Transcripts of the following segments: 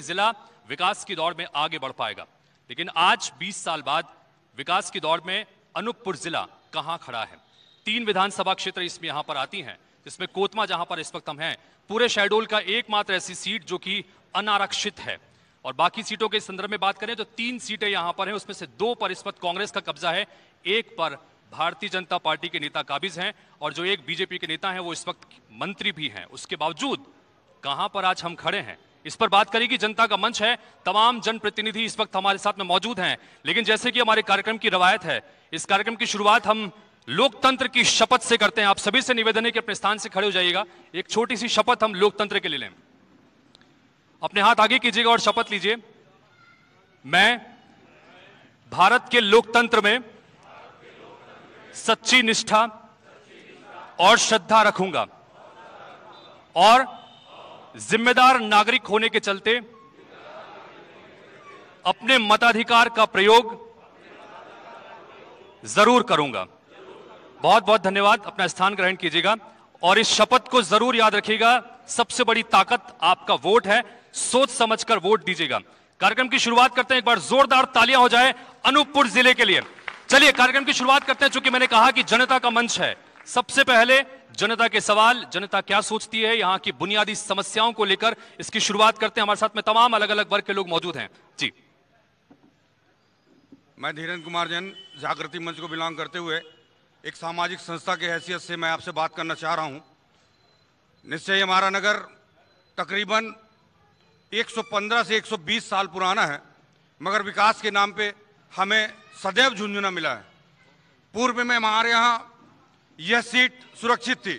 जिला विकास की दौड़ में आगे बढ़ पाएगा। लेकिन आज 20 साल बाद विकास की दौड़ में अनूपपुर जिला कहाँ खड़ा है? तीन विधानसभा क्षेत्र इसमें यहाँ पर आती हैं, जिसमें कोतमा जहाँ पर इस वक्त हम हैं। पूरे शेडोल का एकमात्र ऐसी सीट जो कि अनारक्षित है। और बाकी सीटों के संदर्भ में बात करें तो तीन सीटें यहाँ पर हैं, उसमें से दो पर इस वक्त कांग्रेस का कब्जा है, एक पर भारतीय जनता पार्टी के नेता काबिज हैं और जो एक बीजेपी के नेता हैं वो इस वक्त मंत्री भी हैं। उसके बावजूद कहाँ पर आज हम खड़े हैं? इस पर बात करेगी, जनता का मंच है। तमाम जनप्रतिनिधि इस वक्त हमारे साथ में मौजूद हैं। लेकिन जैसे कि हमारे कार्यक्रम की रवायत है, इस कार्यक्रम की शुरुआत हम लोकतंत्र की शपथ से करते हैं। आप सभी से निवेदन है कि अपने स्थान से खड़े हो जाइएगा। एक छोटी सी शपथ हम लोकतंत्र के लिए लें। अपने हाथ आगे कीजिएगा और शपथ लीजिए। मैं भारत के लोकतंत्र में सच्ची निष्ठा और श्रद्धा रखूँगा। और जिम्मेदार नागरिक होने के चलते अपने मताधिकार का प्रयोग ज़रूर करूँगा। बहुत बहुत धन्यवाद, अपना स्थान ग्रहण कीजिएगा और इस शपथ को ज़रूर याद रखिएगा। सबसे बड़ी ताकत आपका वोट है, सोच समझकर वोट दीजिएगा। कार्यक्रम की शुरुआत करते हैं, एक बार जोरदार तालियाँ हो जाए अनूपपुर ज़िले के लिए। चलिए, कार्यक्रम की शुरुआत करते हैं, चूँकि मैंने कहा कि जनता का मंच है। सबसे पहले जनता के सवाल, जनता क्या सोचती है? यहाँ की बुनियादी समस्याओं को लेकर इसकी शुरुआत करते हैं। हमारे साथ में तमाम अलग अलग वर्ग के लोग मौजूद हैं। जी। मैं धीरेन्द्र कुमार जैन, जागृति मंच को बिलोंग करते हुए एक सामाजिक संस्था की हैसियत से मैं आपसे बात करना चाह रहा हूँ। निश्चय हमारा नगर तकरीबन 115 से 120 साल पुराना है, मगर विकास के नाम पे हमें सदैव झुंझुना मिला है। पूर्व में हमारे यहाँ यह सीट सुरक्षित थी।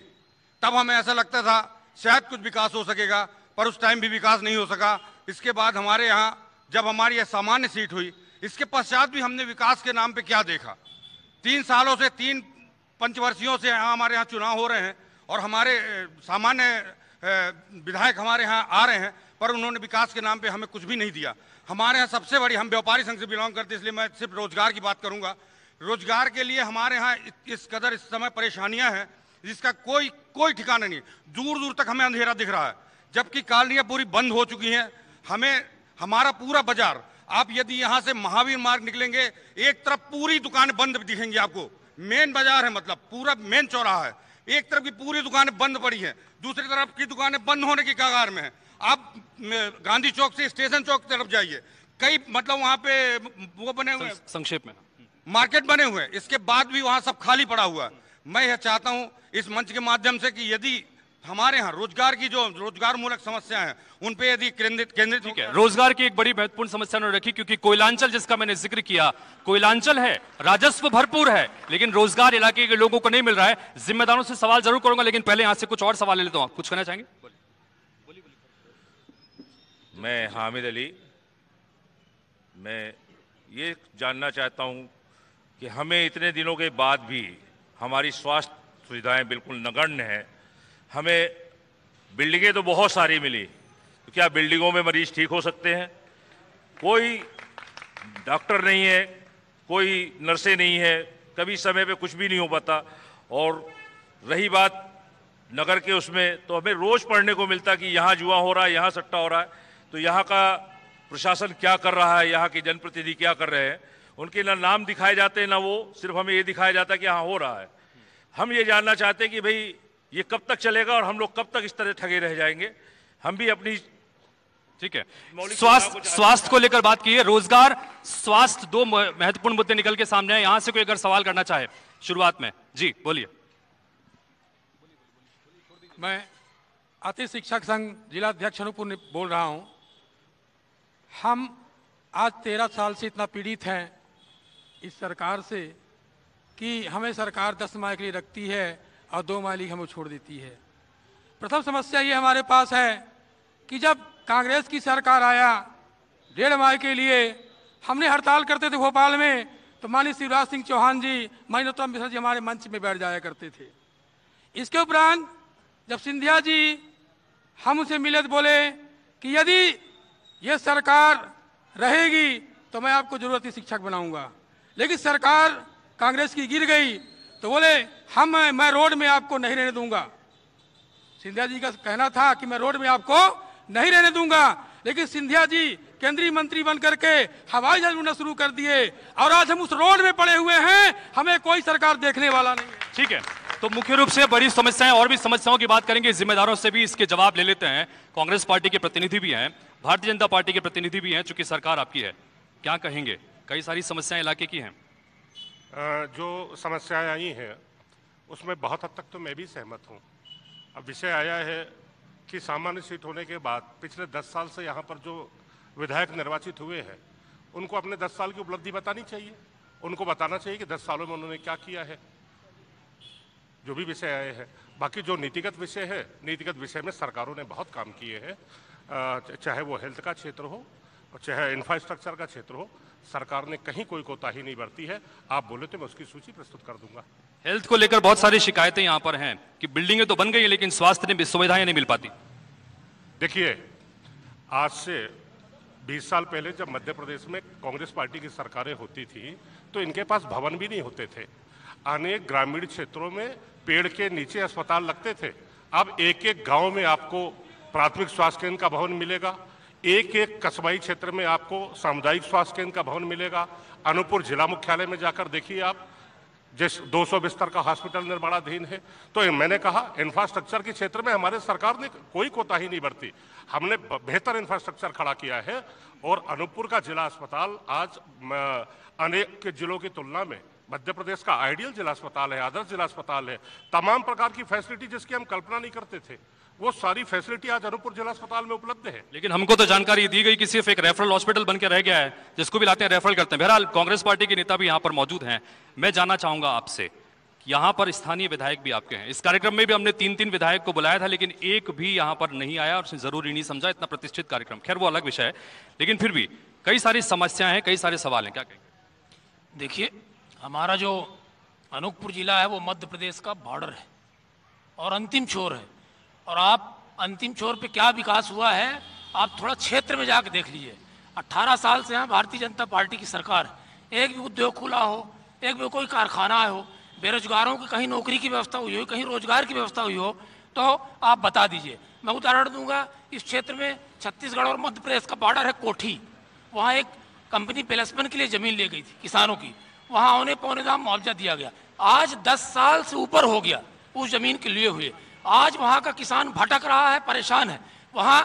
तब हमें ऐसा लगता था, शायद कुछ विकास हो सकेगा, पर उस टाइम भी विकास नहीं हो सका। इसके बाद हमारे यहाँ, जब हमारी यह सामान्य सीट हुई, इसके पश्चात भी हमने विकास के नाम पे क्या देखा? तीन सालों से तीन पंचवर्षियों से यहाँ हमारे यहाँ चुनाव हो रहे हैं, और हमारे सामान्य विधायक हमारे यहाँ आ रहे हैं, पर उन्होंने विकास के नाम पे हमें कुछ भी नहीं दिया। हमारे यहाँ सबसे बड़ी, हम व्यापारी संघ से बिलोंग करते इसलिए मैं सिर्फ़ रोज़गार की बात करूँगा। रोज़गार के लिए हमारे यहाँ इस कदर इस समय परेशानियाँ हैं, जिसका कोई कोई ठिकाना नहीं दूर दूर तक हमें अंधेरा दिख रहा है। जबकि कॉलोनियाँ पूरी बंद हो चुकी हैं। हमें, हमारा पूरा बाज़ार, आप यदि यहाँ से महावीर मार्ग निकलेंगे, एक तरफ़ पूरी दुकानें बंद दिखेंगी आपको। मेन बाज़ार है मतलब पूरा मेन चौराहा है। एक तरफ़ की पूरी दुकानें बंद पड़ी हैं। दूसरी तरफ़ की दुकानें बंद होने की कगार में है। आप गांधी चौक से स्टेशन चौक तरफ़ जाइए। कई मतलब वहाँ पे वो बने हुए संक्षेप में। मार्केट बने हुए इसके बाद भी वहाँ सब खाली पड़ा हुआ है। मैं यह चाहता हूँ इस मंच के माध्यम से कि यदि हमारे यहाँ रोज़गार की जो रोज़गार मूलक समस्या है उन पे यदि केंद्रित केंद्रित ठीक है। रोज़गार की एक बड़ी महत्वपूर्ण समस्या उन्होंने रखी क्योंकि कोयलांचल जिसका मैंने ज़िक्र किया कोयलांचल है राजस्व भरपूर है लेकिन रोज़गार इलाके के लोगों को नहीं मिल रहा है। जिम्मेदारों से सवाल ज़रूर करूँगा लेकिन पहले यहाँ से कुछ और सवाल ले लेता हूँ। कुछ कहना चाहेंगे? मैं हामिद अली। मैं ये जानना चाहता हूँ कि हमें इतने दिनों के बाद भी हमारी स्वास्थ्य सुविधाएँ बिल्कुल नगण्य हैं। हमें बिल्डिंगें तो बहुत सारी मिली तो क्या बिल्डिंगों में मरीज़ ठीक हो सकते हैं? कोई डॉक्टर नहीं है, कोई नर्सें नहीं है, कभी समय पे कुछ भी नहीं हो पाता। और रही बात नगर के उसमें तो हमें रोज़ पढ़ने को मिलता कि यहाँ जुआ हो रहा है, यहाँ सट्टा हो रहा है। तो यहाँ का प्रशासन क्या कर रहा है, यहाँ के जनप्रतिनिधि क्या कर रहे हैं? उनके ना नाम दिखाए जाते हैं ना वो सिर्फ़ हमें ये दिखाया जाता है कि हाँ हो रहा है। हम ये जानना चाहते हैं कि भाई ये कब तक चलेगा और हम लोग कब तक इस तरह ठगे रह जाएँगे। हम भी अपनी ठीक है। स्वास्थ्य स्वास्थ्य को लेकर बात की है। रोज़गार स्वास्थ्य दो महत्वपूर्ण मुद्दे निकल के सामने आए। यहाँ से कोई अगर सवाल करना चाहे शुरुआत में। जी बोलिए। मैं अति शिक्षक संघ जिला अध्यक्ष अनुपुर बोल रहा हूँ हम आज तेरह साल से इतना पीड़ित हैं। इस सरकार से कि हमें सरकार दस माह के लिए रखती है और दो माह लिए हमें छोड़ देती है। प्रथम समस्या ये हमारे पास है कि जब कांग्रेस की सरकार आया डेढ़ माह के लिए, हमने हड़ताल करते थे भोपाल में तो माननीय शिवराज सिंह चौहान जी मानी नरोत्तम मिश्रा जी हमारे मंच में बैठ जाया करते थे। इसके उपरांत जब सिंधिया जी, हम उनसे मिले तो बोले कि यदि ये सरकार रहेगी तो मैं आपको जरूरती शिक्षक बनाऊँगा। लेकिन सरकार कांग्रेस की गिर गई तो बोले, हम, मैं रोड में आपको नहीं रहने दूँगा। सिंधिया जी का कहना था कि मैं रोड में आपको नहीं रहने दूँगा, लेकिन सिंधिया जी केंद्रीय मंत्री बन करके हवाई जहाज़ उड़ना शुरू कर दिए और आज हम उस रोड में पड़े हुए हैं, हमें कोई सरकार देखने वाला नहीं ठीक है तो मुख्य रूप से बड़ी समस्याएँ और भी समस्याओं की बात करेंगे, जिम्मेदारों से भी इसके जवाब ले लेते हैं। कांग्रेस पार्टी के प्रतिनिधि भी हैं, भारतीय जनता पार्टी के प्रतिनिधि भी हैं, चूँकि सरकार आपकी है। क्या कहेंगे? कई सारी समस्याएँ इलाके की हैं। जो समस्याएँ आई हैं, उसमें बहुत हद तक तो मैं भी सहमत हूँ। अब विषय आया है कि सामान्य सीट होने के बाद पिछले दस साल से यहाँ पर जो विधायक निर्वाचित हुए हैं, उनको अपने दस साल की उपलब्धि बतानी चाहिए। उनको बताना चाहिए कि दस सालों में उन्होंने क्या किया है। जो भी विषय आए हैं। बाकी जो नीतिगत विषय है, नीतिगत विषय में सरकारों ने बहुत काम किए हैं। चाहे वो हेल्थ का क्षेत्र हो, चाहे इंफ्रास्ट्रक्चर का क्षेत्र हो सरकार ने कहीं कोई कोताही नहीं बरती है। आप बोले तो मैं उसकी सूची प्रस्तुत कर दूँगा। हेल्थ को लेकर बहुत सारी शिकायतें यहाँ पर हैं कि बिल्डिंगें तो बन गई हैं लेकिन स्वास्थ्य में सुविधाएँ नहीं मिल पाती। देखिए आज से 20 साल पहले जब मध्य प्रदेश में कांग्रेस पार्टी की सरकारें होती थी तो इनके पास भवन भी नहीं होते थे। अनेक ग्रामीण क्षेत्रों में पेड़ के नीचे अस्पताल लगते थे। अब एक एक गाँव में आपको प्राथमिक स्वास्थ्य केंद्र का भवन मिलेगा एक एक कस्बाई क्षेत्र में आपको सामुदायिक स्वास्थ्य केंद्र का भवन मिलेगा। अनूपपुर जिला मुख्यालय में जाकर देखिए आप, जिस 200 बिस्तर का हॉस्पिटल निर्माणाधीन है। तो मैंने कहा इंफ्रास्ट्रक्चर के क्षेत्र में हमारे सरकार ने कोई कोताही नहीं बरती। हमने बेहतर इंफ्रास्ट्रक्चर खड़ा किया है और अनूपपुर का जिला अस्पताल आज अनेक जिलों की तुलना में मध्य प्रदेश का आइडियल जिला अस्पताल है, आदर्श जिला अस्पताल है। तमाम प्रकार की फैसिलिटी जिसकी हम कल्पना नहीं करते थे। वो सारी फैसिलिटी आज अनूपपुर जिला अस्पताल में उपलब्ध है। लेकिन हमको तो जानकारी दी गई कि सिर्फ़ एक रेफरल हॉस्पिटल बनकर रह गया है जिसको भी लाते हैं रेफरल करते हैं। बहरहाल कांग्रेस पार्टी के नेता भी यहाँ पर मौजूद हैं। मैं जानना चाहूँगा आपसे यहाँ पर स्थानीय विधायक भी आपके हैं। इस कार्यक्रम में भी हमने तीन तीन विधायक को बुलाया था लेकिन एक भी यहाँ पर नहीं आया और उसने ज़रूरी नहीं समझा इतना प्रतिष्ठित कार्यक्रम। खैर वो अलग विषय है लेकिन फिर भी कई सारी समस्याएँ हैं कई सारे सवाल हैं। क्या कहेंगे? देखिए हमारा जो अनूपपुर जिला है वो मध्य प्रदेश का बॉर्डर है और अंतिम छोर है। और आप अंतिम छोर पे क्या विकास हुआ है, आप थोड़ा क्षेत्र में जाके देख लीजिए। 18 साल से यहाँ भारतीय जनता पार्टी की सरकार एक भी उद्योग खुला हो, एक भी कोई कारखाना हो, बेरोजगारों की कहीं नौकरी की व्यवस्था हुई हो, कहीं रोज़गार की व्यवस्था हुई हो तो आप बता दीजिए। मैं उदाहरण दूँगा, इस क्षेत्र में छत्तीसगढ़ और मध्य प्रदेश का बॉर्डर है कोठी। वहाँ एक कंपनी प्लेसमेंट के लिए ज़मीन ले गई थी किसानों की। वहाँ उन्हें पौने दाम मुआवजा दिया गया। आज दस साल से ऊपर हो गया उस ज़मीन के लिए हुए। आज वहाँ का किसान भटक रहा है, परेशान है। वहाँ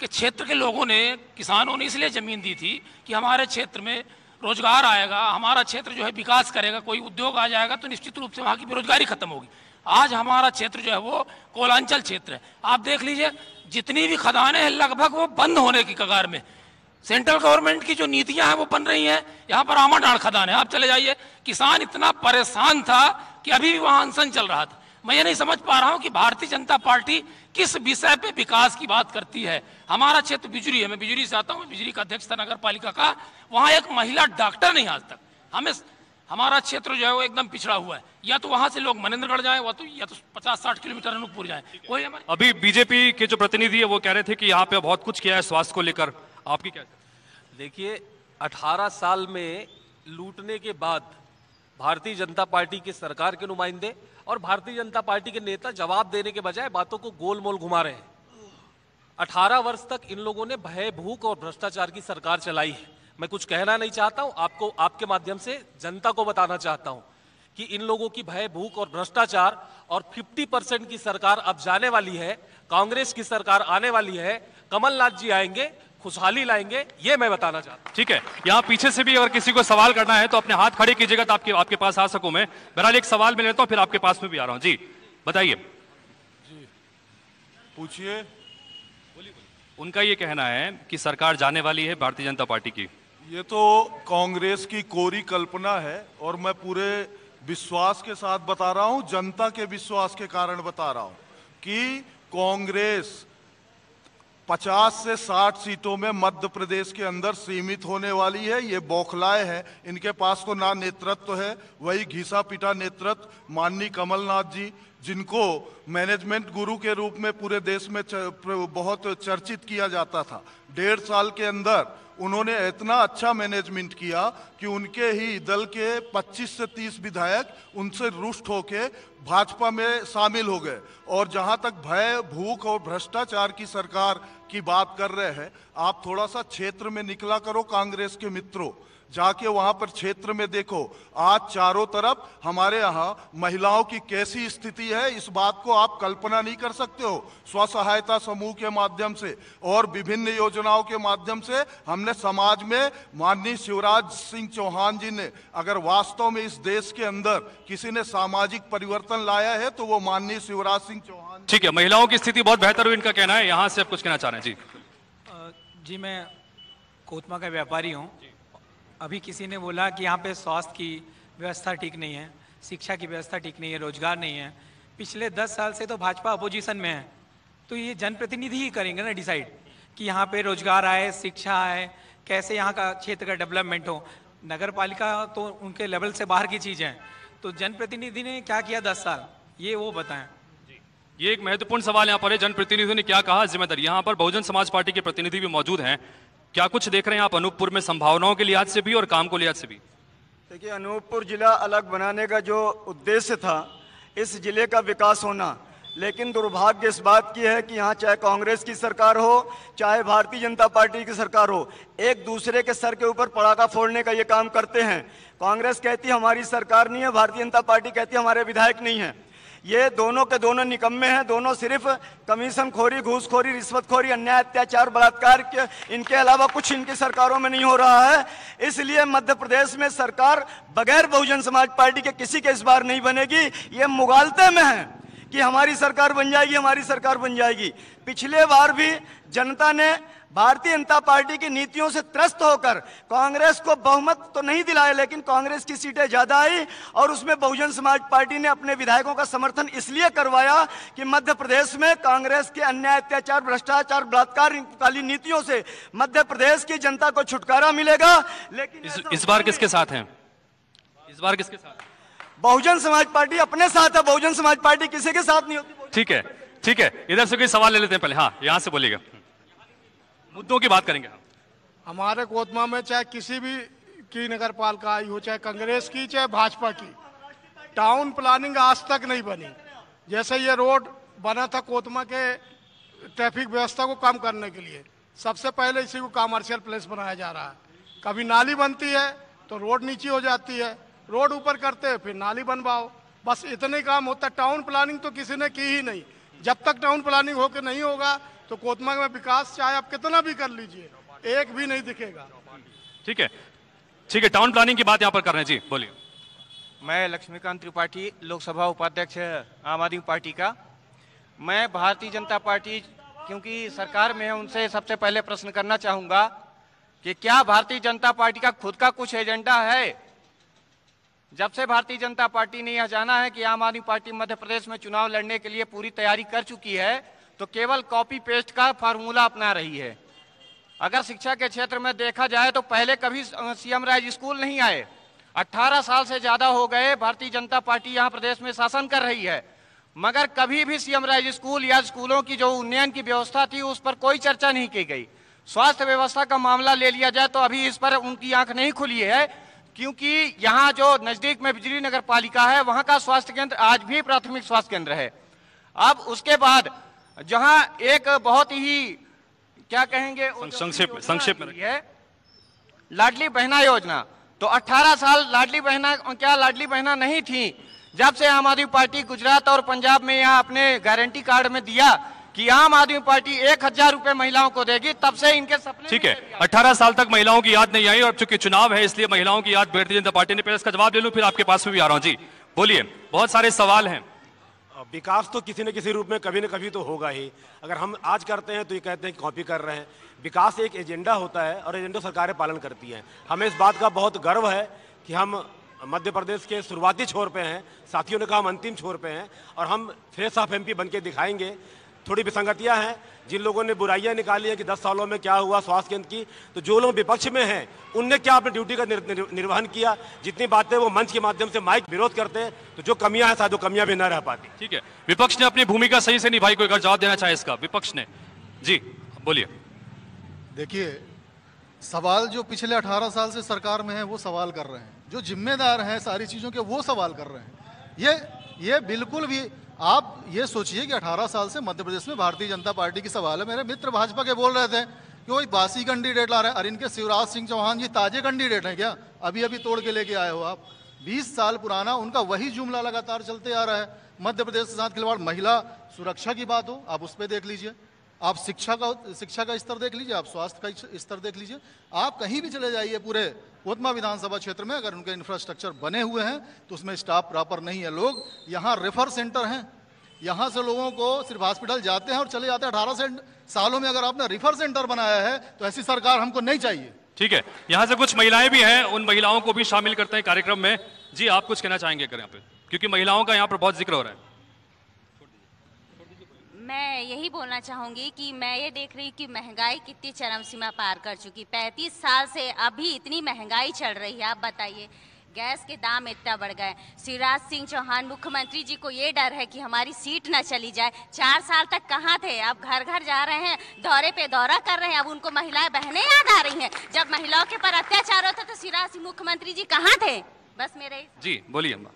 के क्षेत्र के लोगों ने, किसानों ने इसलिए ज़मीन दी थी कि हमारे क्षेत्र में रोज़गार आएगा, हमारा क्षेत्र जो है विकास करेगा, कोई उद्योग आ जाएगा तो निश्चित रूप से वहाँ की बेरोजगारी खत्म होगी। आज हमारा क्षेत्र जो है वो कोलांचल क्षेत्र है। आप देख लीजिए, जितनी भी खदानें हैं, लगभग वो बंद होने की कगार में। सेंट्रल गवर्नमेंट की जो नीतियाँ हैं, वो बन रही हैं। यहाँ पर आमाडाण खदान है। आप चले जाइए, किसान इतना परेशान था कि अभी भी वहाँ अनशन चल रहा था। मैं ये नहीं समझ पा रहा हूँ कि भारतीय जनता पार्टी किस विषय पे विकास की बात करती है। हमारा क्षेत्र बिजली है मैं बिजली से आता हूँ बिजली का अध्यक्ष था नगर पालिका का। वहाँ एक महिला डॉक्टर नहीं आज तक। हमें हमारा क्षेत्र जो है वो एकदम पिछड़ा हुआ है। या तो वहाँ से लोग मनेन्द्रगढ़ जाए या तो या तो पचास साठ किलोमीटर अनूपपुर जाए। कोई हमारे अभी बीजेपी के जो प्रतिनिधि है वो कह रहे थे कि यहाँ पे बहुत कुछ किया है स्वास्थ्य को लेकर। आपकी क्या देखिए 18 साल में लूटने के बाद भारतीय जनता पार्टी की सरकार के नुमाइंदे और भारतीय जनता पार्टी के नेता जवाब देने के बजाय बातों को गोल मोल घुमा रहे हैं। 18 वर्ष तक इन लोगों ने भय, भूख और भ्रष्टाचार की सरकार चलाई है। मैं कुछ कहना नहीं चाहता हूँ, आपको, आपके माध्यम से जनता को बताना चाहता हूँ कि इन लोगों की भय, भूख और भ्रष्टाचार और 50 परसेंट की सरकार अब जाने वाली है, कांग्रेस की सरकार आने वाली है, कमलनाथ जी आएँगे खुशहाली लाएँगे ये मैं बताना चाहता हूँ। ठीक है? यहाँ पीछे से भी अगर किसी को सवाल करना है तो अपने हाथ खड़े कीजिएगा तो आपके आपके पास आ सकूँ मैं। बहरहाल एक सवाल मैं लेता हूँ फिर आपके पास में भी आ रहा हूँ। जी बताइए। पूछिए। उनका ये कहना है कि सरकार जाने वाली है भारतीय जनता पार्टी की। ये तो कांग्रेस की कोरी कल्पना है और मैं पूरे विश्वास के साथ बता रहा हूँ जनता के विश्वास के कारण बता रहा हूँ कि कांग्रेस 50 से 60 सीटों में मध्य प्रदेश के अंदर सीमित होने वाली है, ये बौखलाए हैं। इनके पास तो ना नेतृत्व तो है, वही घिसा पिटा नेतृत्व, माननीय कमलनाथ जी, जिनको मैनेजमेंट गुरु के रूप में पूरे देश में बहुत चर्चित किया जाता था। डेढ़ साल के अंदर उन्होंने इतना अच्छा मैनेजमेंट किया कि उनके ही दल के 25 से 30 विधायक उनसे रुष्ट होके भाजपा में शामिल हो गए। और जहाँ तक भय, भूख और भ्रष्टाचार की सरकार की बात कर रहे हैं, आप थोड़ा सा क्षेत्र में निकला करो कांग्रेस के मित्रों। जाके वहाँ पर क्षेत्र में देखो आज चारों तरफ़ हमारे यहाँ महिलाओं की कैसी स्थिति है इस बात को आप कल्पना नहीं कर सकते हो। स्व सहायता समूह के माध्यम से और विभिन्न योजनाओं के माध्यम से हमने समाज में माननीय शिवराज सिंह चौहान जी ने अगर वास्तव में इस देश के अंदर किसी ने सामाजिक परिवर्तन लाया है तो वो माननीय शिवराज सिंह चौहान ठीक है महिलाओं की स्थिति बहुत बेहतर हुई इनका कहना है। यहाँ से आप कुछ कहना चाह रहे हैं? जी। जी मैं कोतमा का व्यापारी हूँ। अभी किसी ने बोला कि यहाँ पे स्वास्थ्य की व्यवस्था ठीक नहीं है, शिक्षा की व्यवस्था ठीक नहीं है, रोज़गार नहीं है। पिछले दस साल से तो भाजपा अपोजिशन में है। तो ये जनप्रतिनिधि ही करेंगे ना डिसाइड कि यहाँ पे रोज़गार आए, शिक्षा आए, कैसे यहाँ का क्षेत्र का डेवलपमेंट हो। नगर पालिका तो उनके लेवल से बाहर की चीज़ है। तो जनप्रतिनिधि ने क्या किया दस साल? ये वो बताएँ। ये एक महत्वपूर्ण सवाल यहाँ पर है। जनप्रतिनिधियों ने क्या कहा? ज़िम्मेदारी यहाँ पर बहुजन समाज पार्टी के प्रतिनिधि भी मौजूद हैं। क्या कुछ देख रहे हैं आप अनूपपुर में संभावनाओं के लिहाज से भी और काम को लिहाज से भी? देखिए, अनूपपुर जिला अलग बनाने का जो उद्देश्य था, इस ज़िले का विकास होना। लेकिन दुर्भाग्य इस बात की है कि यहाँ चाहे कांग्रेस की सरकार हो, चाहे भारतीय जनता पार्टी की सरकार हो, एक दूसरे के सर के ऊपर पड़ाका फोड़ने का ये काम करते हैं। कांग्रेस कहती हमारी सरकार नहीं है, भारतीय जनता पार्टी कहती हमारे विधायक नहीं है। ये दोनों के दोनों निकम्मे हैं, दोनों सिर्फ़ कमीशन खोरी घूसखोरी, रिश्वतखोरी, अन्याय, अत्याचार, बलात्कार के, इनके अलावा कुछ इनकी सरकारों में नहीं हो रहा है। इसलिए मध्य प्रदेश में सरकार बगैर बहुजन समाज पार्टी के किसी के इस बार नहीं बनेगी। ये मुगालते में है कि हमारी सरकार बन जाएगी, हमारी सरकार बन जाएगी। पिछले बार भी जनता ने भारतीय जनता पार्टी की नीतियों से त्रस्त होकर कांग्रेस को बहुमत तो नहीं दिलाया लेकिन कांग्रेस की सीटें ज़्यादा आई और उसमें बहुजन समाज पार्टी ने अपने विधायकों का समर्थन इसलिए करवाया कि मध्य प्रदेश में कांग्रेस के अन्याय अत्याचार भ्रष्टाचार बलात्कार वाली नीतियों से मध्य प्रदेश की जनता को छुटकारा मिलेगा। लेकिन इस, इस बार किसके साथ हैं? इस बार किसके साथ? बहुजन समाज पार्टी अपने साथ है बहुजन समाज पार्टी किसी के साथ नहीं होती। ठीक है ठीक है इधर से कोई सवाल ले लेते हैं पहले। हाँ यहाँ से बोलिएगा। मुद्दों की बात करेंगे हमारे कोतमा में चाहे किसी भी की नगर पालिका आई हो, चाहे कांग्रेस की, चाहे भाजपा की टाउन प्लानिंग आज तक नहीं बनी। जैसे ये रोड बना था कोतमा के ट्रैफ़िक व्यवस्था को कम करने के लिए। सबसे पहले इसी को कॉमर्शियल प्लेस बनाया जा रहा है। कभी नाली बनती है तो रोड नीचे हो जाती है। रोड ऊपर करते हैं, फिर नाली बनवाओ। बस इतने काम होता है टाउन प्लानिंग तो किसी ने की ही नहीं। जब तक टाउन प्लानिंग होकर नहीं होगा तो कोतमा में विकास चाहे आप कितना भी कर लीजिए एक भी नहीं दिखेगा। ठीक है। ठीक है टाउन प्लानिंग की बात यहाँ पर कर रहे हैं। जी बोलिए। मैं लक्ष्मीकांत त्रिपाठी लोकसभा उपाध्यक्ष आम आदमी पार्टी का। मैं भारतीय जनता पार्टी क्योंकि सरकार में है उनसे सबसे पहले प्रश्न करना चाहूँगा कि क्या भारतीय जनता पार्टी का खुद का कुछ एजेंडा है? जब से भारतीय जनता पार्टी ने यह जाना है कि आम आदमी पार्टी मध्य प्रदेश में चुनाव लड़ने के लिए पूरी तैयारी कर चुकी है तो केवल कॉपी पेस्ट का फार्मूला अपना रही है। अगर शिक्षा के क्षेत्र में देखा जाए तो पहले कभी सीएम राज स्कूल नहीं आए। 18 साल से ज़्यादा हो गए, भारतीय जनता पार्टी यहाँ प्रदेश में शासन कर रही है। मगर कभी भी सीएम राज स्कूल या स्कूलों की जो उन्नयन की व्यवस्था थी, उस पर कोई चर्चा नहीं की गई। स्वास्थ्य व्यवस्था का मामला ले लिया जाए तो अभी इस पर उनकी आँख नहीं खुली है, क्योंकि यहाँ जो नज़दीक में बिजली नगर पालिका है, वहाँ का स्वास्थ्य केंद्र आज भी प्राथमिक स्वास्थ्य केंद्र है। अब उसके बाद जहाँ एक बहुत ही क्या कहेंगे संक्षेप संक्षेप में है लाडली बहना योजना। तो 18 साल लाडली बहना क्या लाडली बहना नहीं थी? जब से आम आदमी पार्टी गुजरात और पंजाब में यहाँ अपने गारंटी कार्ड में दिया कि आम आदमी पार्टी एक हज़ार रुपए महिलाओं को देगी तब से इनके सपने ठीक है। 18 साल तक महिलाओं की याद नहीं आई और चूँकि चुनाव है इसलिए महिलाओं की याद भारतीय जनता पार्टी ने पहले इसका जवाब ले लू फिर आपके पास में भी आ रहा हूँ। जी बोलिए बहुत सारे सवाल हैं। विकास तो किसी न किसी रूप में कभी न कभी तो होगा ही। अगर हम आज करते हैं तो ये कहते हैं कि कॉपी कर रहे हैं। विकास एक एजेंडा होता है और एजेंडा सरकारें पालन करती हैं। हमें इस बात का बहुत गर्व है कि हम मध्य प्रदेश के शुरुआती छोर पे हैं, साथियों ने कहा हम अंतिम छोर पे हैं और हम फेस ऑफ़ एमपी बन के दिखाएँगे। थोड़ी विसंगतियाँ हैं जिन लोगों ने बुराइयाँ निकाली हैं कि 10 सालों में क्या हुआ स्वास्थ्य केंद्र की तो जो लोग विपक्ष में हैं उनने क्या अपनी ड्यूटी का निर, निर, निर्वहन किया? जितनी बातें वो मंच के माध्यम से माइक विरोध करते हैं तो जो कमियाँ हैं शायद वो कमियाँ भी न रह पाती। ठीक है। विपक्ष ने अपनी भूमिका सही से निभाई कोई अगर जवाब देना चाहे इसका? विपक्ष ने। जी बोलिए। देखिए सवाल जो पिछले 18 साल से सरकार में है वो सवाल कर रहे हैं। जो जिम्मेदार हैं सारी चीज़ों के वो सवाल कर रहे हैं। ये ये बिल्कुल भी आप ये सोचिए कि 18 साल से मध्य प्रदेश में भारतीय जनता पार्टी की सवाल है। मेरे मित्र भाजपा के बोल रहे थे कि वही बासी कैंडिडेट ला रहे हैं। अरे इनके शिवराज सिंह चौहान जी ताजे कैंडिडेट हैं क्या? अभी अभी तोड़ के लेके आए हो आप। 20 साल पुराना, उनका वही जुमला लगातार चलते आ रहा है। मध्य प्रदेश के साथ खिलवाड़ महिला सुरक्षा की बात हो, आप उस पर देख लीजिए। आप शिक्षा का शिक्षा का स्तर देख लीजिए, आप स्वास्थ्य का स्तर देख लीजिए। आप कहीं भी चले जाइए पूरे कोतमा विधानसभा क्षेत्र में, अगर उनके इंफ्रास्ट्रक्चर बने हुए हैं तो उसमें स्टाफ प्रॉपर नहीं है लोग। यहाँ रेफर सेंटर हैं। यहाँ से लोगों को सिर्फ़ हॉस्पिटल जाते हैं और चले जाते हैं। अठारह सालों में अगर आपने रिफर सेंटर बनाया है तो ऐसी सरकार हमको नहीं चाहिए। ठीक है। यहाँ से कुछ महिलाएँ भी हैं, उन महिलाओं को भी शामिल करते हैं कार्यक्रम में। जी, आप कुछ कहना चाहेंगे यहाँ पे? क्योंकि महिलाओं का यहाँ पर बहुत ज़िक्र हो रहा है। मैं यही बोलना चाहूँगी कि मैं ये देख रही हूँ कि महँगाई कितनी चरम सीमा पार कर चुकी। पैंतीस साल से अभी इतनी महँगाई चल रही है आप बताइए। गैस के दाम इतना बढ़ गए। शिवराज सिंह चौहान मुख्यमंत्री जी को ये डर है कि हमारी सीट न चली जाए। चार साल तक कहाँ थे? अब घर घर जा रहे हैं दौरे पे दौरा कर रहे हैं। अब उनको महिलाएँ बहनें याद आ रही हैं। जब महिलाओं के पर अत्याचार होता तो शिवराज सिंह मुख्यमंत्री जी कहाँ थे? बस मेरे जी बोलिए अम्मा।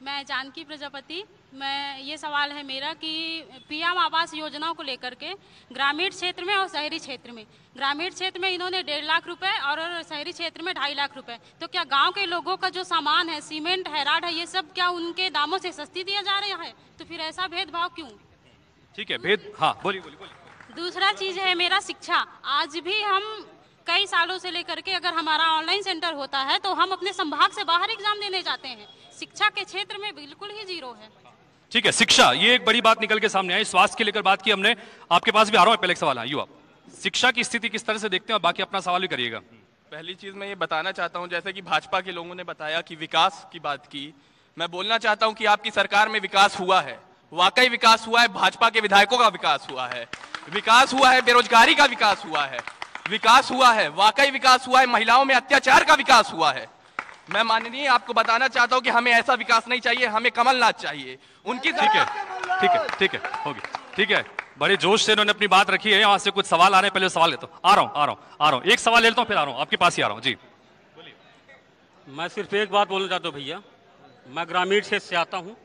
मैं जानकी प्रजापति मैं ये सवाल है मेरा कि पीएम आवास योजनाओं को लेकर के ग्रामीण क्षेत्र में और शहरी क्षेत्र में। ग्रामीण क्षेत्र में इन्होंने डेढ़ लाख रुपए और शहरी क्षेत्र में ढाई लाख रुपए। तो क्या गाँव के लोगों का जो सामान है सीमेंट है राड है ये सब क्या उनके दामों से सस्ती दिया जा रहा है? तो फिर ऐसा भेदभाव क्यों? ठीक है भेद हाँ बोलिए बोलिए बोलिए। दूसरा चीज़ है मेरा शिक्षा। आज भी हम कई सालों से लेकर के अगर हमारा ऑनलाइन सेंटर होता है तो हम अपने संभाग से बाहर एग्ज़ाम देने जाते हैं। शिक्षा के क्षेत्र में बिल्कुल ही ज़ीरो है। ठीक है, शिक्षा, ये एक बड़ी बात निकल के सामने आई। स्वास्थ्य के लेकर बात की हमने। आपके पास भी आ रहा हूँ, पहले सवाल है युवा शिक्षा की स्थिति किस तरह से देखते हैं और बाकी अपना सवाल भी करिएगा। पहली चीज़ मैं ये बताना चाहता हूँ, जैसे कि भाजपा के लोगों ने बताया कि विकास की बात की। मैं बोलना चाहता हूँ कि आपकी सरकार में विकास हुआ है। वाकई विकास हुआ है, भाजपा के विधायकों का विकास हुआ है। विकास हुआ है, बेरोजगारी का विकास हुआ है। विकास हुआ है, वाकई विकास हुआ है, महिलाओं में अत्याचार का विकास हुआ है। मैं माननीय आपको बताना चाहता हूँ कि हमें ऐसा विकास नहीं चाहिए हमें कमलनाथ चाहिए। उनकी ठीक है ठीक है ठीक है होगी। ठीक है बड़े जोश से इन्होंने अपनी बात रखी है यहाँ से कुछ सवाल आ रहे हैं पहले सवाल लेता हूँ। आ रहा हूँ आ रहा हूँ आ रहा हूँ। एक सवाल लेता हूँ फिर आ रहा हूँ। आपके पास ही आ रहा हूँ जी। मैं सिर्फ़ एक बात बोलना चाहता हूँ भैया। मैं ग्रामीण क्षेत्र से आता हूँ।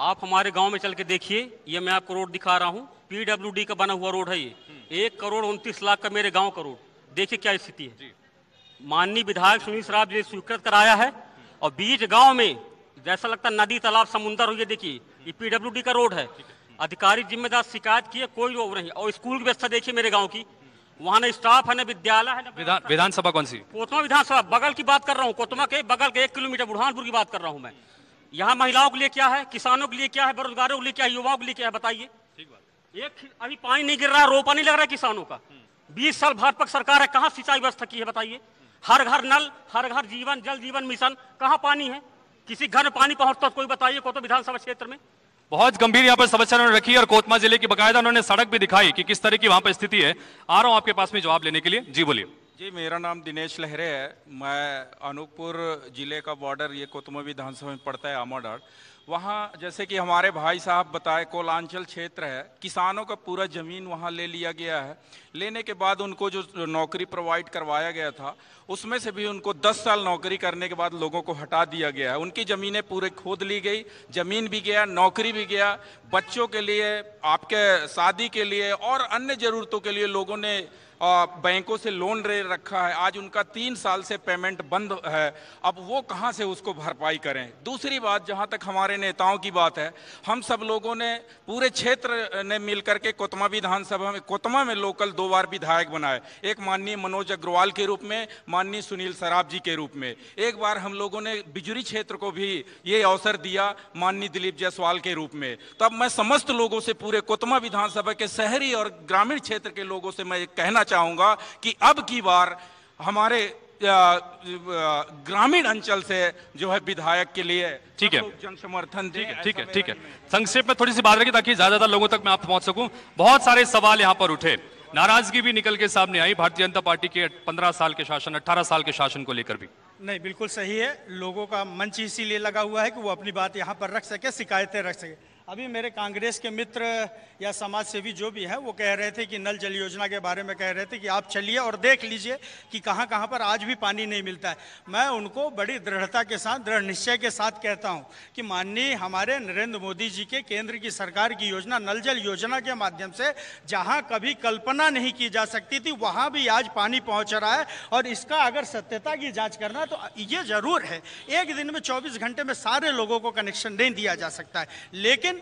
आप हमारे गाँव में चल के देखिए ये मैं आपको रोड दिखा रहा हूँ। पीडब्ल्यूडी का बना हुआ रोड है ये। एक करोड़ उनतीस लाख का मेरे गाँव का रोड। देखिए क्या स्थिति है। माननीय विधायक सुनील शराब जी ने स्वीकृत कराया है। और बीच गाँव में जैसा लगता नदी तालाब समुंदर हो ये देखिए ये पीडब्ल्यूडी का रोड है। अधिकारी जिम्मेदार शिकायत किए कोई रोक नहीं। और स्कूल की व्यवस्था देखिए मेरे गाँव की। वहाँ न स्टाफ है न विद्यालय है विधान विधानसभा कौन सी? कोतमा विधानसभा बगल की बात कर रहा हूँ कोतमा के बगल के एक किलोमीटर बुरहानपुर की बात कर रहा हूँ मैं। यहाँ महिलाओं के लिए क्या है किसानों के लिए क्या है बेरोजगारों के लिए क्या है युवाओं के लिए क्या है बताइए। एक अभी पानी नहीं गिर रहा है रोपा नहीं लग रहा है किसानों का। बीस साल भाजपा सरकार है कहाँ सिंचाई व्यवस्था की है बताइए। हर घर नल, हर घर जीवन, जल जीवन मिशन, कहाँ पानी है? किसी घर में पानी पहुँचता तो कोई बताइए को तो विधानसभा क्षेत्र में? बहुत गंभीर यहाँ पर समस्या उन्होंने रखी और कोतमा ज़िले की बकायदा उन्होंने सड़क भी दिखाई कि किस तरह की वहाँ पर स्थिति है। आ रहा हूँ आपके पास में जवाब लेने के लिए। जी, बोलिए। जी, मेरा नाम दिनेश लहरे है। मैं अनूपपुर ज़िले का बॉर्डर, ये कोतमा विधानसभा में पड़ता है आमाडाट वहाँ जैसे कि हमारे भाई साहब बताए, कोलांचल क्षेत्र है। किसानों का पूरा ज़मीन वहाँ ले लिया गया है। लेने के बाद उनको जो नौकरी प्रोवाइड करवाया गया था, उसमें से भी उनको 10 साल नौकरी करने के बाद लोगों को हटा दिया गया है। उनकी ज़मीनें पूरे खोद ली गई, ज़मीन भी गया, नौकरी भी गया। बच्चों के लिए, आपके शादी के लिए और अन्य ज़रूरतों के लिए लोगों ने बैंकों से लोन ले रखा है। आज उनका तीन साल से पेमेंट बंद है। अब वो कहाँ से उसको भरपाई करें? दूसरी बात, जहाँ तक हमारे नेताओं की बात है, हम सब लोगों ने पूरे क्षेत्र ने मिल करके कोतमा विधानसभा में, कोतमा में लोकल दो बार विधायक बनाए। एक माननीय मनोज अग्रवाल के रूप में, माननीय सुनील सराब जी के रूप में। एक बार हम लोगों ने बिजुरी क्षेत्र को भी ये अवसर दिया, माननीय दिलीप जायसवाल के रूप में। तब मैं समस्त लोगों से, पूरे कोतमा विधानसभा के शहरी और ग्रामीण क्षेत्र के लोगों से मैं कहना चाहूँगा कि अब की बार हमारे ग्रामीण अंचल से जो है विधायक के लिए ठीक है। जन समर्थन ठीक है ठीक है ठीक है। संक्षेप में थोड़ी सी बात रखी ताकि ज़्यादा ज़्यादा लोगों तक मैं आप पहुँच सकूँ। बहुत सारे सवाल यहाँ पर उठे। नाराज़गी भी निकल के सामने आई भारतीय जनता पार्टी के पंद्रह साल के शासन अट्ठारह साल के शासन को लेकर भी। नहीं बिल्कुल सही है। लोगों का मंच इसीलिए लगा हुआ है कि वो अपनी बात यहाँ पर रख सके शिकायतें रख सके। अभी मेरे कांग्रेस के मित्र या समाज सेवी जो भी है, वो कह रहे थे कि नल जल योजना के बारे में कह रहे थे कि आप चलिए और देख लीजिए कि कहाँ कहाँ पर आज भी पानी नहीं मिलता है। मैं उनको बड़ी दृढ़ता के साथ, दृढ़ निश्चय के साथ कहता हूँ कि माननीय हमारे नरेंद्र मोदी जी के केंद्र की सरकार की योजना, नल जल योजना के माध्यम से जहाँ कभी कल्पना नहीं की जा सकती थी, वहाँ भी आज पानी पहुँच रहा है और इसका अगर सत्यता की जाँच करना तो ये ज़रूर है। एक दिन में चौबीस घंटे में सारे लोगों को कनेक्शन नहीं दिया जा सकता है। लेकिन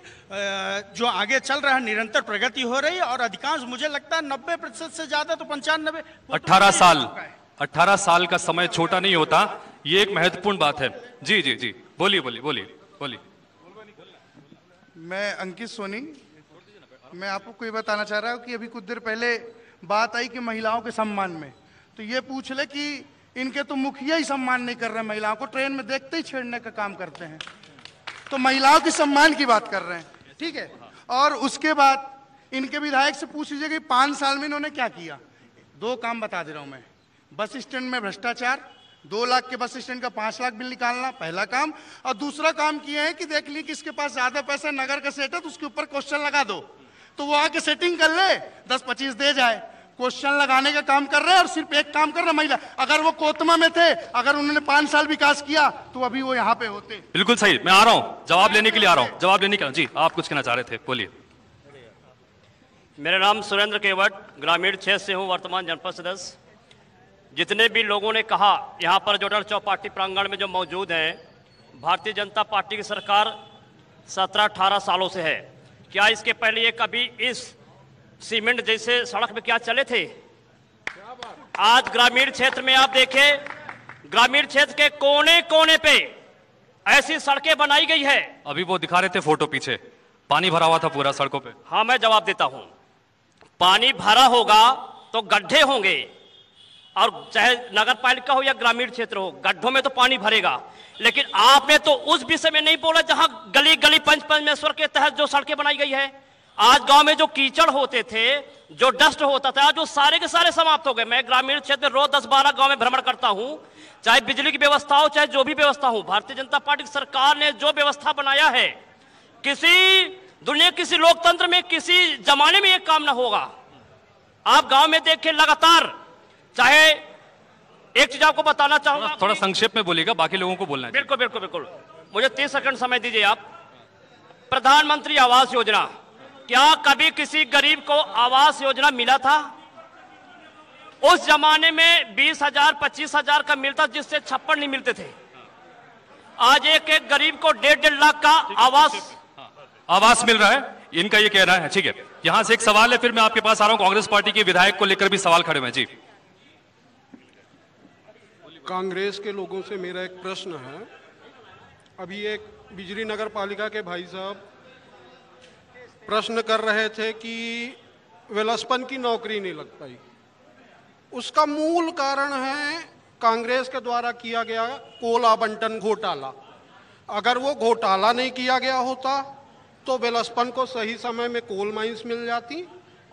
जो आगे चल रहा है निरंतर प्रगति हो रही है और अधिकांश मुझे लगता है नब्बे प्रतिशत से ज़्यादा तो पंचानबे 18 साल। 18 साल का समय छोटा नहीं होता। ये एक महत्वपूर्ण बात है। जी जी जी। बोलिए बोलिए बोलिए बोलिए। मैं अंकित सोनी। मैं आपको ये बताना चाह रहा हूँ कि अभी कुछ देर पहले बात आई कि महिलाओं के सम्मान में। तो ये पूछ ले कि इनके तो मुखिया ही सम्मान नहीं कर रहे महिलाओं को ट्रेन में देखते ही छेड़ने का काम करते हैं। तो महिलाओं के सम्मान की बात कर रहे हैं। ठीक है? और उसके बाद इनके विधायक से पूछ लीजिए कि पाँच साल में इन्होंने क्या किया? दो काम बता दे रहा हूँ मैं। बस स्टैंड में भ्रष्टाचार, दो लाख के बस स्टैंड का पाँच लाख बिल निकालना, पहला काम। और दूसरा काम किया है कि देख ली किसके पास ज़्यादा पैसा नगर का सेट है तो उसके ऊपर क्वेश्चन लगा दो। तो वो आके सेटिंग कर ले, दस पच्चीस दे जाए। क्वेश्चन लगाने का काम कर रहे हैं और सिर्फ़ एक काम कर रहे हैं महिला। अगर वो कोतमा में थे अगर उन्होंने पाँच साल विकास किया तो अभी वो यहाँ पे होते। बिल्कुल सही। मैं आ रहा हूँ। जवाब लेने के लिए आ रहा हूँ। जवाब लेने के लिए। जी आप कुछ कहना चाह रहे थे? बोलिए। मेरा नाम सुरेंद्र केवट ग्रामीण क्षेत्र से हूँ वर्तमान जनपद सदस्य। जितने भी लोगों ने कहा यहाँ पर जोडर चौपाटी प्रांगण में जो मौजूद हैं भारतीय जनता पार्टी की सरकार सत्रह अठारह सालों से है। क्या इसके पहले ये कभी इस सीमेंट जैसे सड़क में क्या चले थे? आज ग्रामीण क्षेत्र में आप देखें ग्रामीण क्षेत्र के कोने कोने पे ऐसी सड़कें बनाई गई है। अभी वो दिखा रहे थे फ़ोटो पीछे। पानी भरा हुआ था पूरा सड़कों पे। हाँ मैं जवाब देता हूँ। पानी भरा होगा तो गड्ढे होंगे। और चाहे नगर पालिका हो या ग्रामीण क्षेत्र हो गड्ढों में तो पानी भरेगा। लेकिन आपने तो उस विषय में नहीं बोला जहाँ गली गली पंच पंचमेश्वर के तहत जो सड़कें बनाई गई है। आज गाँव में जो कीचड़ होते थे जो डस्ट होता था आज वो सारे के सारे समाप्त हो गए। मैं ग्रामीण क्षेत्र में रोज दस बारह गाँव में भ्रमण करता हूँ। चाहे बिजली की व्यवस्था हो चाहे जो भी व्यवस्था हो भारतीय जनता पार्टी की सरकार ने जो व्यवस्था बनाया है किसी दुनिया किसी लोकतंत्र में किसी जमाने में ये काम ना होगा। आप गाँव में देखें लगातार चाहे एक चीज़ आपको बताना चाहूँगा थोड़ा संक्षेप में बोलेगा बाकी लोगों को बोलना है। बिल्कुल बिल्कुल बिल्कुल। मुझे तीस सेकंड समय दीजिए आप। प्रधानमंत्री आवास योजना। क्या कभी किसी गरीब को आवास योजना मिला था? उस जमाने में बीस हज़ार पच्चीस हज़ार का मिलता जिससे छप्पन नहीं मिलते थे। आज एक एक गरीब को डेढ़ डेढ़ लाख का आवास आवास मिल रहा है? इनका ये कहना है ठीक है। यहाँ से एक सवाल है फिर मैं आपके पास आ रहा हूँ। कांग्रेस पार्टी के विधायक को लेकर भी सवाल खड़े हुए जी। कांग्रेस के लोगों से मेरा एक प्रश्न है। अभी एक बिजली नगर पालिका के भाई साहब प्रश्न कर रहे थे कि विलसपन की नौकरी नहीं लग पाई। उसका मूल कारण है कांग्रेस के द्वारा किया गया कोल आवंटन घोटाला। अगर वो घोटाला नहीं किया गया होता तो विलसपन को सही समय में कोल माइंस मिल जाती